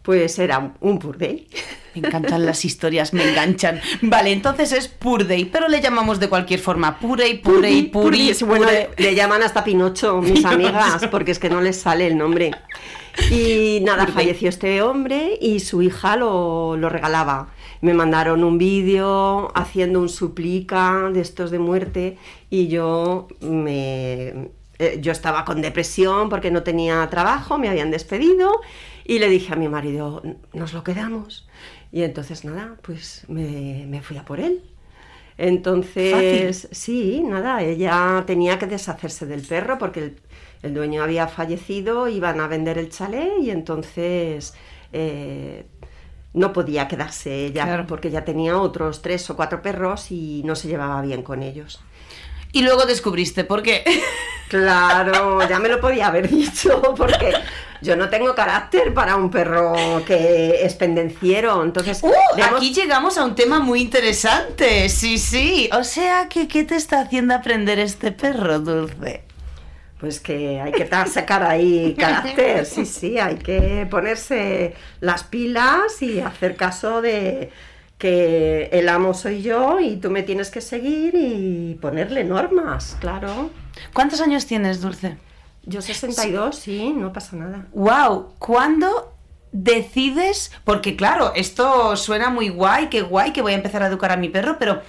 pues era un, Purday. Me encantan las historias, me enganchan. Vale, entonces es Purday, pero le llamamos de cualquier forma. Purey, Puri, sí, bueno, le llaman hasta Pinocho, mis amigas, porque es que no les sale el nombre. Y [LAUGHS] nada, Purday. falleció este hombre y su hija lo, lo regalaba. Me mandaron un vídeo haciendo un suplica de estos de muerte y yo me eh, yo estaba con depresión porque no tenía trabajo, me habían despedido y le dije a mi marido, nos lo quedamos. Y entonces nada, pues me, me fui a por él. Entonces, sí, nada, ella tenía que deshacerse del perro porque el, el dueño había fallecido, iban a vender el chalet y entonces eh, no podía quedarse ella Claro. porque ya tenía otros tres o cuatro perros y no se llevaba bien con ellos. Y luego descubriste por qué. [LAUGHS] Claro, ya me lo podía haber dicho, porque yo no tengo carácter para un perro que es pendenciero. Entonces, ¡Uh! Aquí llegamos a un tema muy interesante. Sí, sí. O sea, que ¿qué te está haciendo aprender este perro, Dulce? pues que hay que sacar ahí carácter, sí, sí, hay que ponerse las pilas y hacer caso de que el amo soy yo y tú me tienes que seguir y ponerle normas, claro. ¿Cuántos años tienes, Dulce? Yo 62, sí, no pasa nada. Wow, ¿cuándo decides? Porque claro, esto suena muy guay, qué guay que voy a empezar a educar a mi perro, pero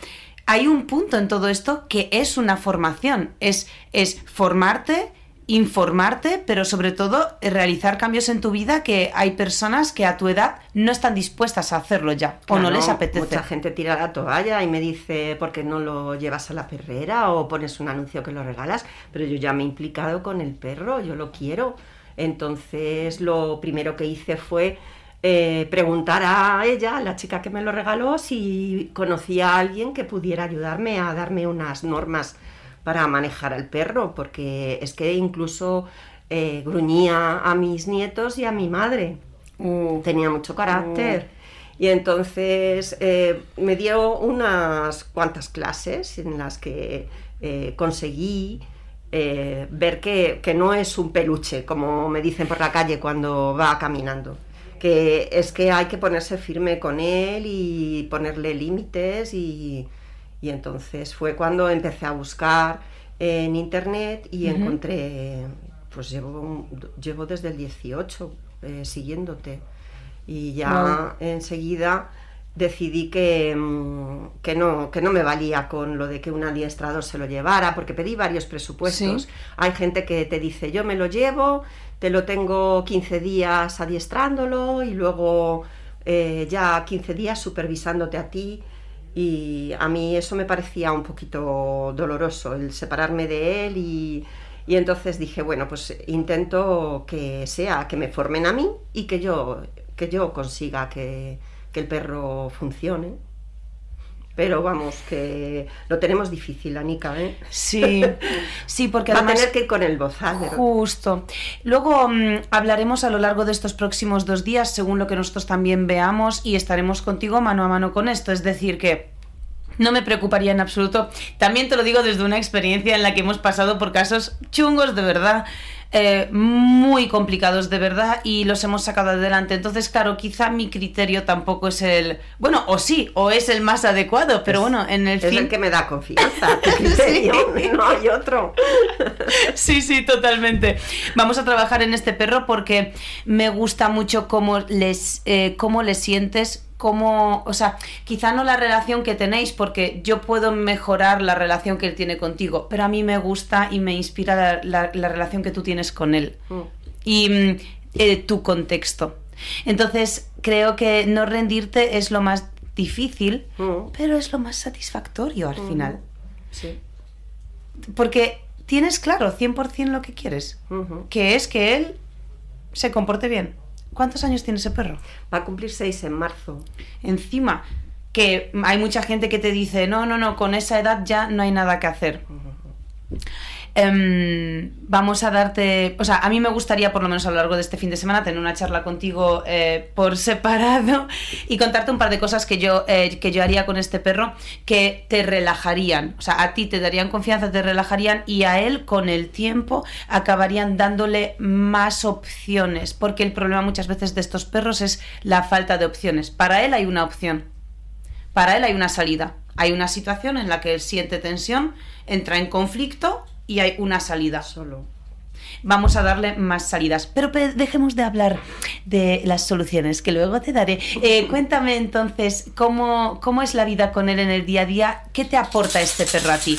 hay un punto en todo esto que es una formación, es, es formarte, informarte, pero sobre todo eh, realizar cambios en tu vida que hay personas que a tu edad no están dispuestas a hacerlo ya o no les apetece. Mucha gente tira la toalla y me dice, ¿por qué no lo llevas a la perrera o pones un anuncio que lo regalas? Pero yo ya me he implicado con el perro, yo lo quiero. Entonces lo primero que hice fue eh, preguntar a ella, a la chica que me lo regaló, si conocía a alguien que pudiera ayudarme a darme unas normas para manejar al perro, porque es que incluso eh, gruñía a mis nietos y a mi madre Uh, tenía mucho carácter. Y entonces eh, me dio unas cuantas clases en las que eh, conseguí eh, ver que, que no es un peluche, como me dicen por la calle cuando va caminando. Que es que hay que ponerse firme con él y ponerle límites y, y entonces fue cuando empecé a buscar en internet y encontré, pues llevo, llevo desde el 18 eh, siguiéndote y ya Wow. enseguida decidí que, mm, que, no, que no me valía con lo de que un adiestrador se lo llevara, porque pedí varios presupuestos. Sí. Hay gente que te dice, yo me lo llevo, te lo tengo 15 días adiestrándolo y luego eh, ya 15 días supervisándote a ti. Y a mí eso me parecía un poquito doloroso, el separarme de él y, y entonces dije, bueno, pues intento que sea, que me formen a mí y que yo, que yo consiga que, que el perro funcione. Pero vamos, que lo tenemos difícil, Anika, ¿eh? Sí, [LAUGHS] sí, porque Va a además... tener que ir con el bozal. pero- Justo. Luego mm, hablaremos a lo largo de estos próximos dos días, según lo que nosotros también veamos, y estaremos contigo mano a mano con esto. Es decir, que no me preocuparía en absoluto. También te lo digo desde una experiencia en la que hemos pasado por casos chungos de verdad. Eh, muy complicados de verdad y los hemos sacado adelante. Entonces, claro, quizá mi criterio tampoco es el. Bueno, o sí, o es el más adecuado, pero Es- bueno, en el Es fin. el que me da confianza, tu [LAUGHS] criterio, no hay otro. [LAUGHS] Sí, sí, totalmente. Vamos a trabajar en este perro porque me gusta mucho cómo les, eh, cómo le sientes, cómo, o sea, quizá no la relación que tenéis, porque yo puedo mejorar la relación que él tiene contigo, pero a mí me gusta y me inspira la, la- la relación que tú tienes con él y mm, eh, tu contexto. Entonces, creo que no rendirte es lo más difícil, Mm. pero es lo más satisfactorio al final. Sí. Porque tienes claro 100% lo que quieres, que es que él se comporte bien. ¿Cuántos años tiene ese perro? Va a cumplir seis en marzo. Encima, que hay mucha gente que te dice, no, no, no, con esa edad ya no hay nada que hacer. Em, vamos a darte, o sea, a mí me gustaría por lo menos a lo largo de este fin de semana tener una charla contigo eh, por [LAUGHS] separado y contarte un par de cosas que yo, eh, que yo haría con este perro que te relajarían, o sea, a ti te darían confianza, te relajarían y a él con el tiempo acabarían dándole más opciones, porque el problema muchas veces de estos perros es la falta de opciones. Para él hay una opción, para él hay una salida. Hay una situación en la que él siente tensión, entra en conflicto y hay una salida. Solo. Vamos a darle más salidas. Pero pe- dejemos de hablar de las soluciones, que luego te daré. Eh, [LAUGHS] cuéntame entonces, ¿cómo, ¿cómo es la vida con él en el día a día? ¿Qué te aporta este perro a ti?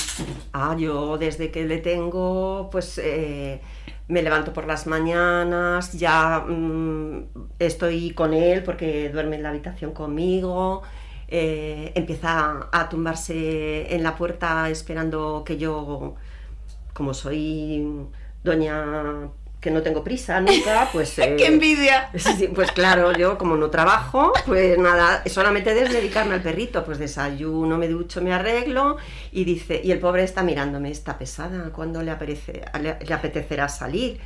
Ah, yo desde que le tengo, pues eh, me levanto por las mañanas, ya mm, estoy con él porque duerme en la habitación conmigo, eh, empieza a tumbarse en la puerta esperando que yo, como soy doña que no tengo prisa nunca, [LAUGHS] pues... eh, ¡Qué envidia! [LAUGHS] Sí, sí, pues claro, yo como no trabajo, pues nada, solamente es dedicarme al perrito, pues desayuno, me ducho, me arreglo y dice, y el pobre está mirándome, está pesada, ¿cuándo le, aparece, le, le apetecerá salir?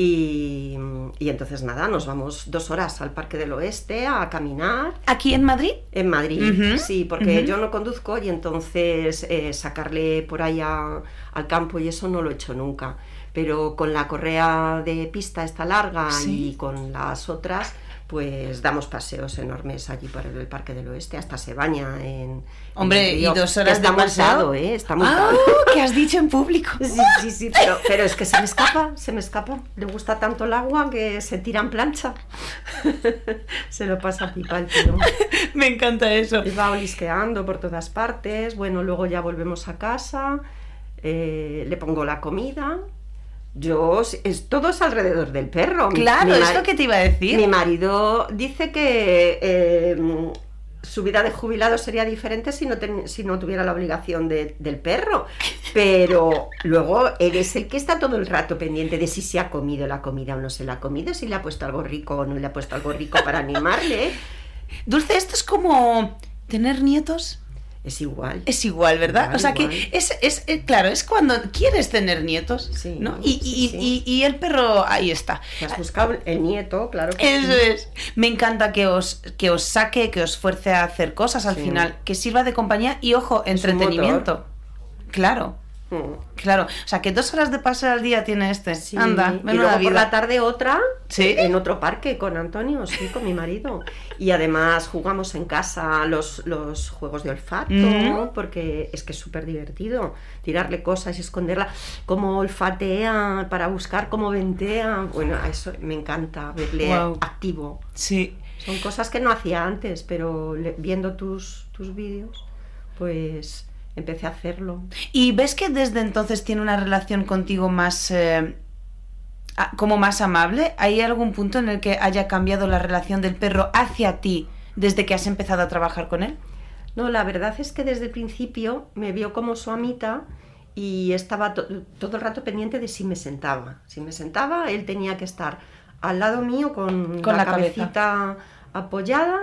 Y, y entonces nada, nos vamos dos horas al Parque del Oeste a caminar. ¿Aquí en Madrid? En Madrid, sí, porque yo no conduzco y entonces eh, sacarle por ahí a- al campo y eso no lo he hecho nunca. Pero con la correa de pista esta larga Sí. y con las otras, pues damos paseos enormes allí por el Parque del Oeste, hasta se baña en... en Hombre, y dos horas está de ¿eh? Está ¡Ah! multado. [LAUGHS] ¿Qué has dicho en público? Sí, sí, sí, pero, pero es que se me escapa, se me escapa. Le gusta tanto el agua que se tira en plancha. [LAUGHS] se lo pasa pipa el tío. [LAUGHS] Me encanta eso. Y va olisqueando por todas partes. Bueno, luego ya volvemos a casa, eh, le pongo la comida. Yo, es, todo es alrededor del perro. Claro, mi es lo que te iba a decir. Mi marido dice que eh, su vida de jubilado sería diferente si no, ten- si no tuviera la obligación de- del perro. Pero luego él es el que está todo el rato pendiente de si se ha comido la comida o no se la ha comido, si le ha puesto algo rico o no le ha puesto algo rico para animarle. Dulce, esto es como tener nietos. Es igual. Es igual, ¿verdad? Igual, o sea igual. que es, es, eh, claro, es cuando quieres tener nietos, Sí, ¿no? Y, sí, y- sí. y- y el perro ahí está. Te has buscado el nieto, claro que Eso es. Me encanta que os, que os saque, que os fuerce a hacer cosas al final, que sirva de compañía y, ojo, entretenimiento. Claro. Mm. Claro, o sea, que dos horas de paseo al día tiene este. Sí, Anda, y por la tarde otra ¿Sí? en otro parque con Antonio, sí, con mi marido. Y además jugamos en casa los, los juegos de olfato, Mm. porque es que es súper divertido tirarle cosas y esconderla, cómo olfatea para buscar, cómo ventea. Bueno, a eso me encanta verle activo. Sí. Son cosas que no hacía antes, pero le- viendo tus, tus vídeos, pues empecé a hacerlo. ¿Y ves que desde entonces tiene una relación contigo más... eh, como más amable? ¿Hay algún punto en el que haya cambiado la relación del perro hacia ti desde que has empezado a trabajar con él? No, la verdad es que desde el principio me vio como su amita y estaba to- todo el rato pendiente de si me sentaba. Si me sentaba, él tenía que estar al lado mío con, Con la, cabecita apoyada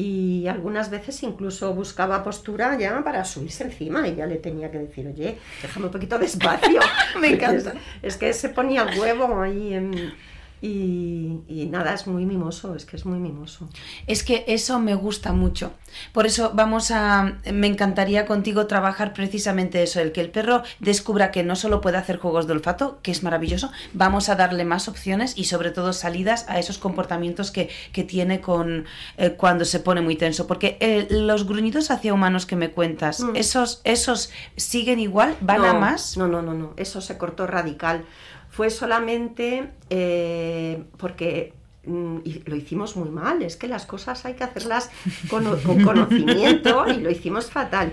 y algunas veces incluso buscaba postura ya para subirse encima y ya le tenía que decir, oye, déjame un poquito despacio. [LAUGHS] Me [LAUGHS] Porque encanta. Es, es que se ponía el huevo ahí en- y, y nada, es muy mimoso, es que es muy mimoso. Es que eso me gusta mucho. Por eso vamos a... Me encantaría contigo trabajar precisamente eso, el que el perro descubra que no solo puede hacer juegos de olfato, que es maravilloso, vamos a darle más opciones y sobre todo salidas a esos comportamientos que, que tiene con eh, cuando se pone muy tenso. Porque eh, los gruñidos hacia humanos que me cuentas, Mm. esos, esos siguen igual, van a más. No, no, no, no, eso se cortó radical. Fue solamente eh, porque mm, y lo hicimos muy mal, es que las cosas hay que hacerlas con, con [LAUGHS] conocimiento y lo hicimos fatal.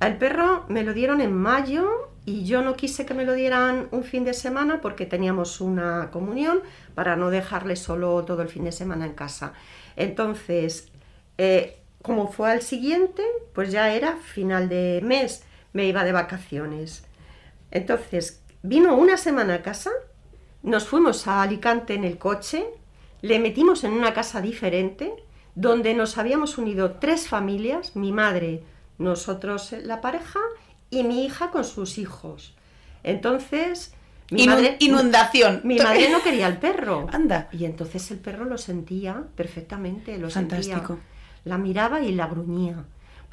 Al perro me lo dieron en mayo y yo no quise que me lo dieran un fin de semana porque teníamos una comunión para no dejarle solo todo el fin de semana en casa. Entonces, eh, como fue al siguiente, pues ya era final de mes, me iba de vacaciones. Entonces, vino una semana a casa, nos fuimos a Alicante en el coche, le metimos en una casa diferente, donde nos habíamos unido tres familias, mi madre, nosotros eh, la pareja y mi hija con sus hijos. Entonces, mi madre, inundación. mi madre no quería al perro. [LAUGHS] Anda. Y entonces el perro lo sentía perfectamente, lo sentía. Fantástico. La miraba y la gruñía.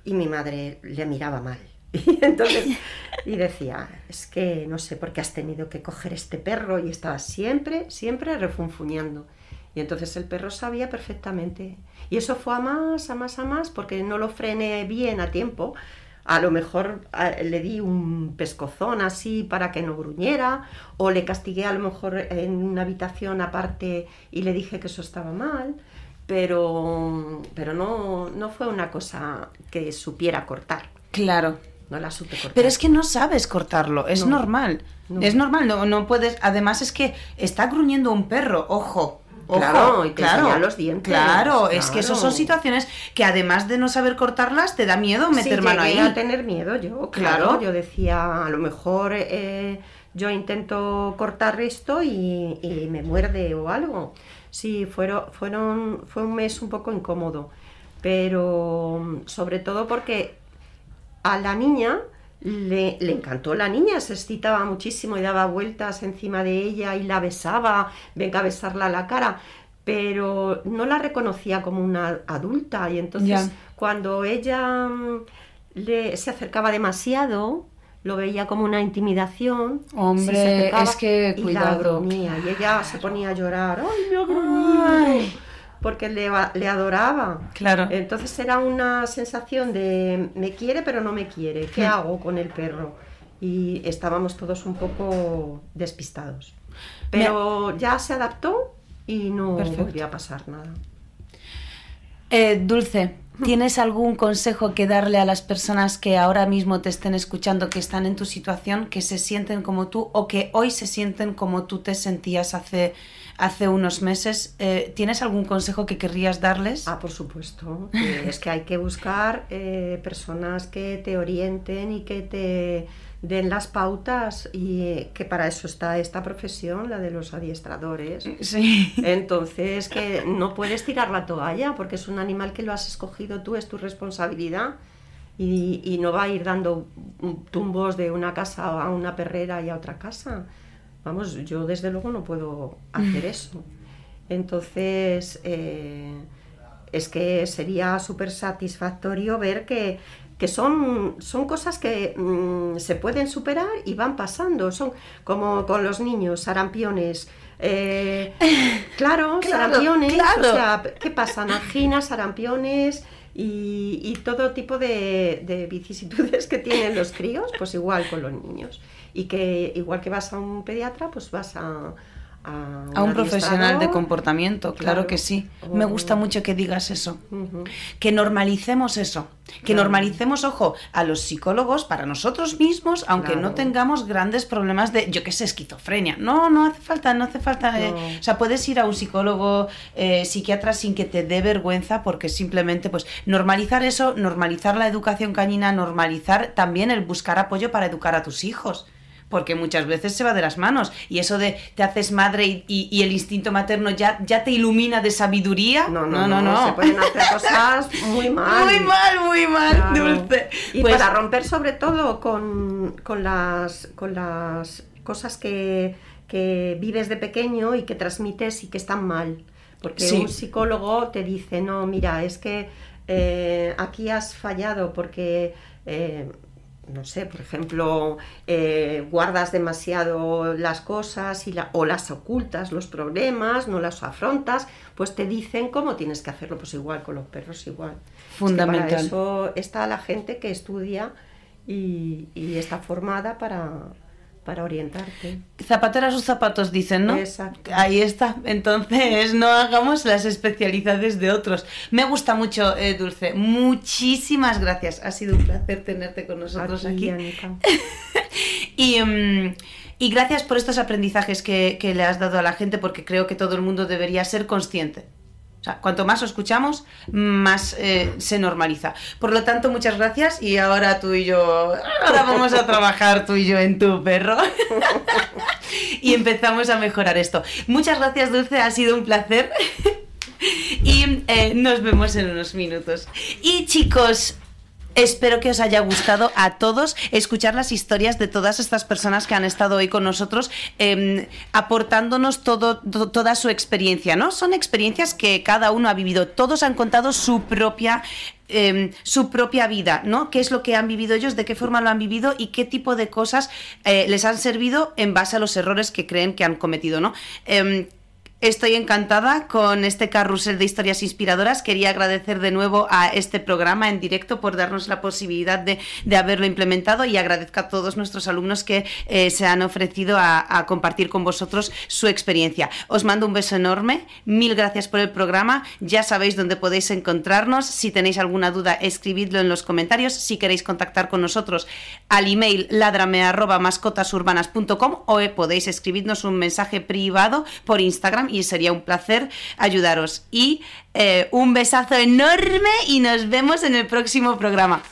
Y mi madre le miraba mal. [LAUGHS] Y entonces, [LAUGHS] y decía, es que no sé por qué has tenido que coger este perro y estaba siempre, siempre refunfuñando. Y entonces el perro sabía perfectamente. Y eso fue a más, a más, a más, porque no lo frené bien a tiempo. A lo mejor a- le di un pescozón así para que no gruñera, o le castigué a lo mejor en una habitación aparte y le dije que eso estaba mal, pero, pero no, no fue una cosa que supiera cortar, Claro. No la supe cortar. Pero es que no sabes cortarlo, es No. normal. No. Es normal, no, no puedes. Además, es que está gruñendo un perro, ojo. Ojo, Claro, y te enseña los dientes, Claro, es que claro. esas son situaciones que además de no saber cortarlas, te da miedo meter sí, mano ahí. a tener miedo yo, claro. Claro. Yo decía, a lo mejor eh, yo intento cortar esto y, y me muerde o algo. Sí, fueron, fueron, fue un mes un poco incómodo, pero mm, sobre todo porque a la niña le, le encantó la niña, se excitaba muchísimo y daba vueltas encima de ella y la besaba, venga a besarla a la cara, pero no la reconocía como una adulta y entonces cuando ella mm, le, se acercaba demasiado, lo veía como una intimidación. Hombre, se acercaba es que y la cuidado. gruñía, y ella se ponía a llorar, ¡ay, me ha gruñido", Ay. Porque le, le adoraba. Claro. Entonces era una sensación de me quiere pero no me quiere. ¿Qué Hmm. hago con el perro? Y estábamos todos un poco despistados. Pero ya se adaptó y no Perfecto. volvió a pasar nada. Eh, Dulce, ¿tienes algún consejo que darle a las personas que ahora mismo te estén escuchando, que están en tu situación, que se sienten como tú o que hoy se sienten como tú te sentías hace, hace unos meses? Eh, ¿Tienes algún consejo que querrías darles? Ah, por supuesto. [LAUGHS] es que hay que buscar eh, personas que te orienten y que te den las pautas y eh, que para eso está esta profesión, la de los adiestradores. Sí. Entonces, que [LAUGHS] no puedes tirar la toalla porque es un animal que lo has escogido tú, es tu responsabilidad y, y no va a ir dando tumbos de una casa a una perrera y a otra casa. Vamos, yo desde luego no puedo hacer [LAUGHS] eso. Entonces, eh, es que sería súper satisfactorio ver que, que son, son cosas que mm, se pueden superar y van pasando. Son como con los niños, sarampiones. eh, [LAUGHS] claro, Claro, sarampiones. claro. O sea, ¿qué pasan? Anginas, sarampiones y, y todo tipo de, de vicisitudes que tienen los críos, pues igual con los niños. Y que igual que vas a un pediatra, pues vas a... A, A un profesional de comportamiento, claro, Claro. que sí. Me gusta mucho que digas eso. Que normalicemos eso. Que Claro. normalicemos, ojo, a los psicólogos para nosotros mismos, aunque no tengamos grandes problemas de, yo qué sé, esquizofrenia. No, no hace falta, no hace falta. eh, o sea, puedes ir a un psicólogo eh, psiquiatra sin que te dé vergüenza, porque simplemente, pues, normalizar eso, normalizar la educación cañina, normalizar también el buscar apoyo para educar a tus hijos. Porque muchas veces se va de las manos. Y eso de te haces madre y, y- y el instinto materno ya, ya te ilumina de sabiduría. No, no, no, Se pueden hacer cosas [LAUGHS] muy mal. Muy mal, muy mal, Claro. dulce. Y Pues, para romper sobre todo con, con las, con las cosas que, que vives de pequeño y que transmites y que están mal. Porque Sí. un psicólogo te dice, no, mira, es que eh, aquí has fallado porque... eh, no sé, por ejemplo, eh, guardas demasiado las cosas y la- o las ocultas, los problemas, no las afrontas, pues te dicen cómo tienes que hacerlo, pues igual con los perros, igual. Es que Fundamental. para eso está la gente que estudia y, y está formada para, para orientarte. Zapatera a sus zapatos, dicen, ¿no? Exacto. Ahí está. Entonces, no hagamos las especialidades de otros. Me gusta mucho, eh, Dulce. Muchísimas gracias. Ha sido un placer tenerte con nosotros Aquí, aquí. Anika. [LAUGHS] Y, mm, y gracias por estos aprendizajes que, que le has dado a la gente, porque creo que todo el mundo debería ser consciente. O sea, cuanto más lo escuchamos, más eh, se normaliza. Por lo tanto, muchas gracias y ahora tú y yo, ahora vamos a trabajar tú y yo en tu perro. [LAUGHS] y empezamos a mejorar esto. Muchas gracias, Dulce, ha sido un placer. [LAUGHS] y eh, nos vemos en unos minutos. Y chicos, Espero que os haya gustado a todos escuchar las historias de todas estas personas que han estado hoy con nosotros, eh, aportándonos toda su experiencia, ¿no? Son experiencias que cada uno ha vivido. Todos han contado su propia. eh, su propia vida, ¿no? ¿Qué es lo que han vivido ellos? ¿De qué forma lo han vivido? ¿Y qué tipo de cosas eh, les han servido en base a los errores que creen que han cometido, ¿no? Em, Estoy encantada con este carrusel de historias inspiradoras. Quería agradecer de nuevo a este programa en directo por darnos la posibilidad de, de haberlo implementado y agradezco a todos nuestros alumnos que eh, se han ofrecido a, compartir con vosotros su experiencia. Os mando un beso enorme. Mil gracias por el programa. Ya sabéis dónde podéis encontrarnos. Si tenéis alguna duda, escribidlo en los comentarios. Si queréis contactar con nosotros al email ladrame@mascotasurbanas.com o eh, podéis escribirnos un mensaje privado por Instagram y sería un placer ayudaros. Y eh, un besazo enorme y nos vemos en el próximo programa.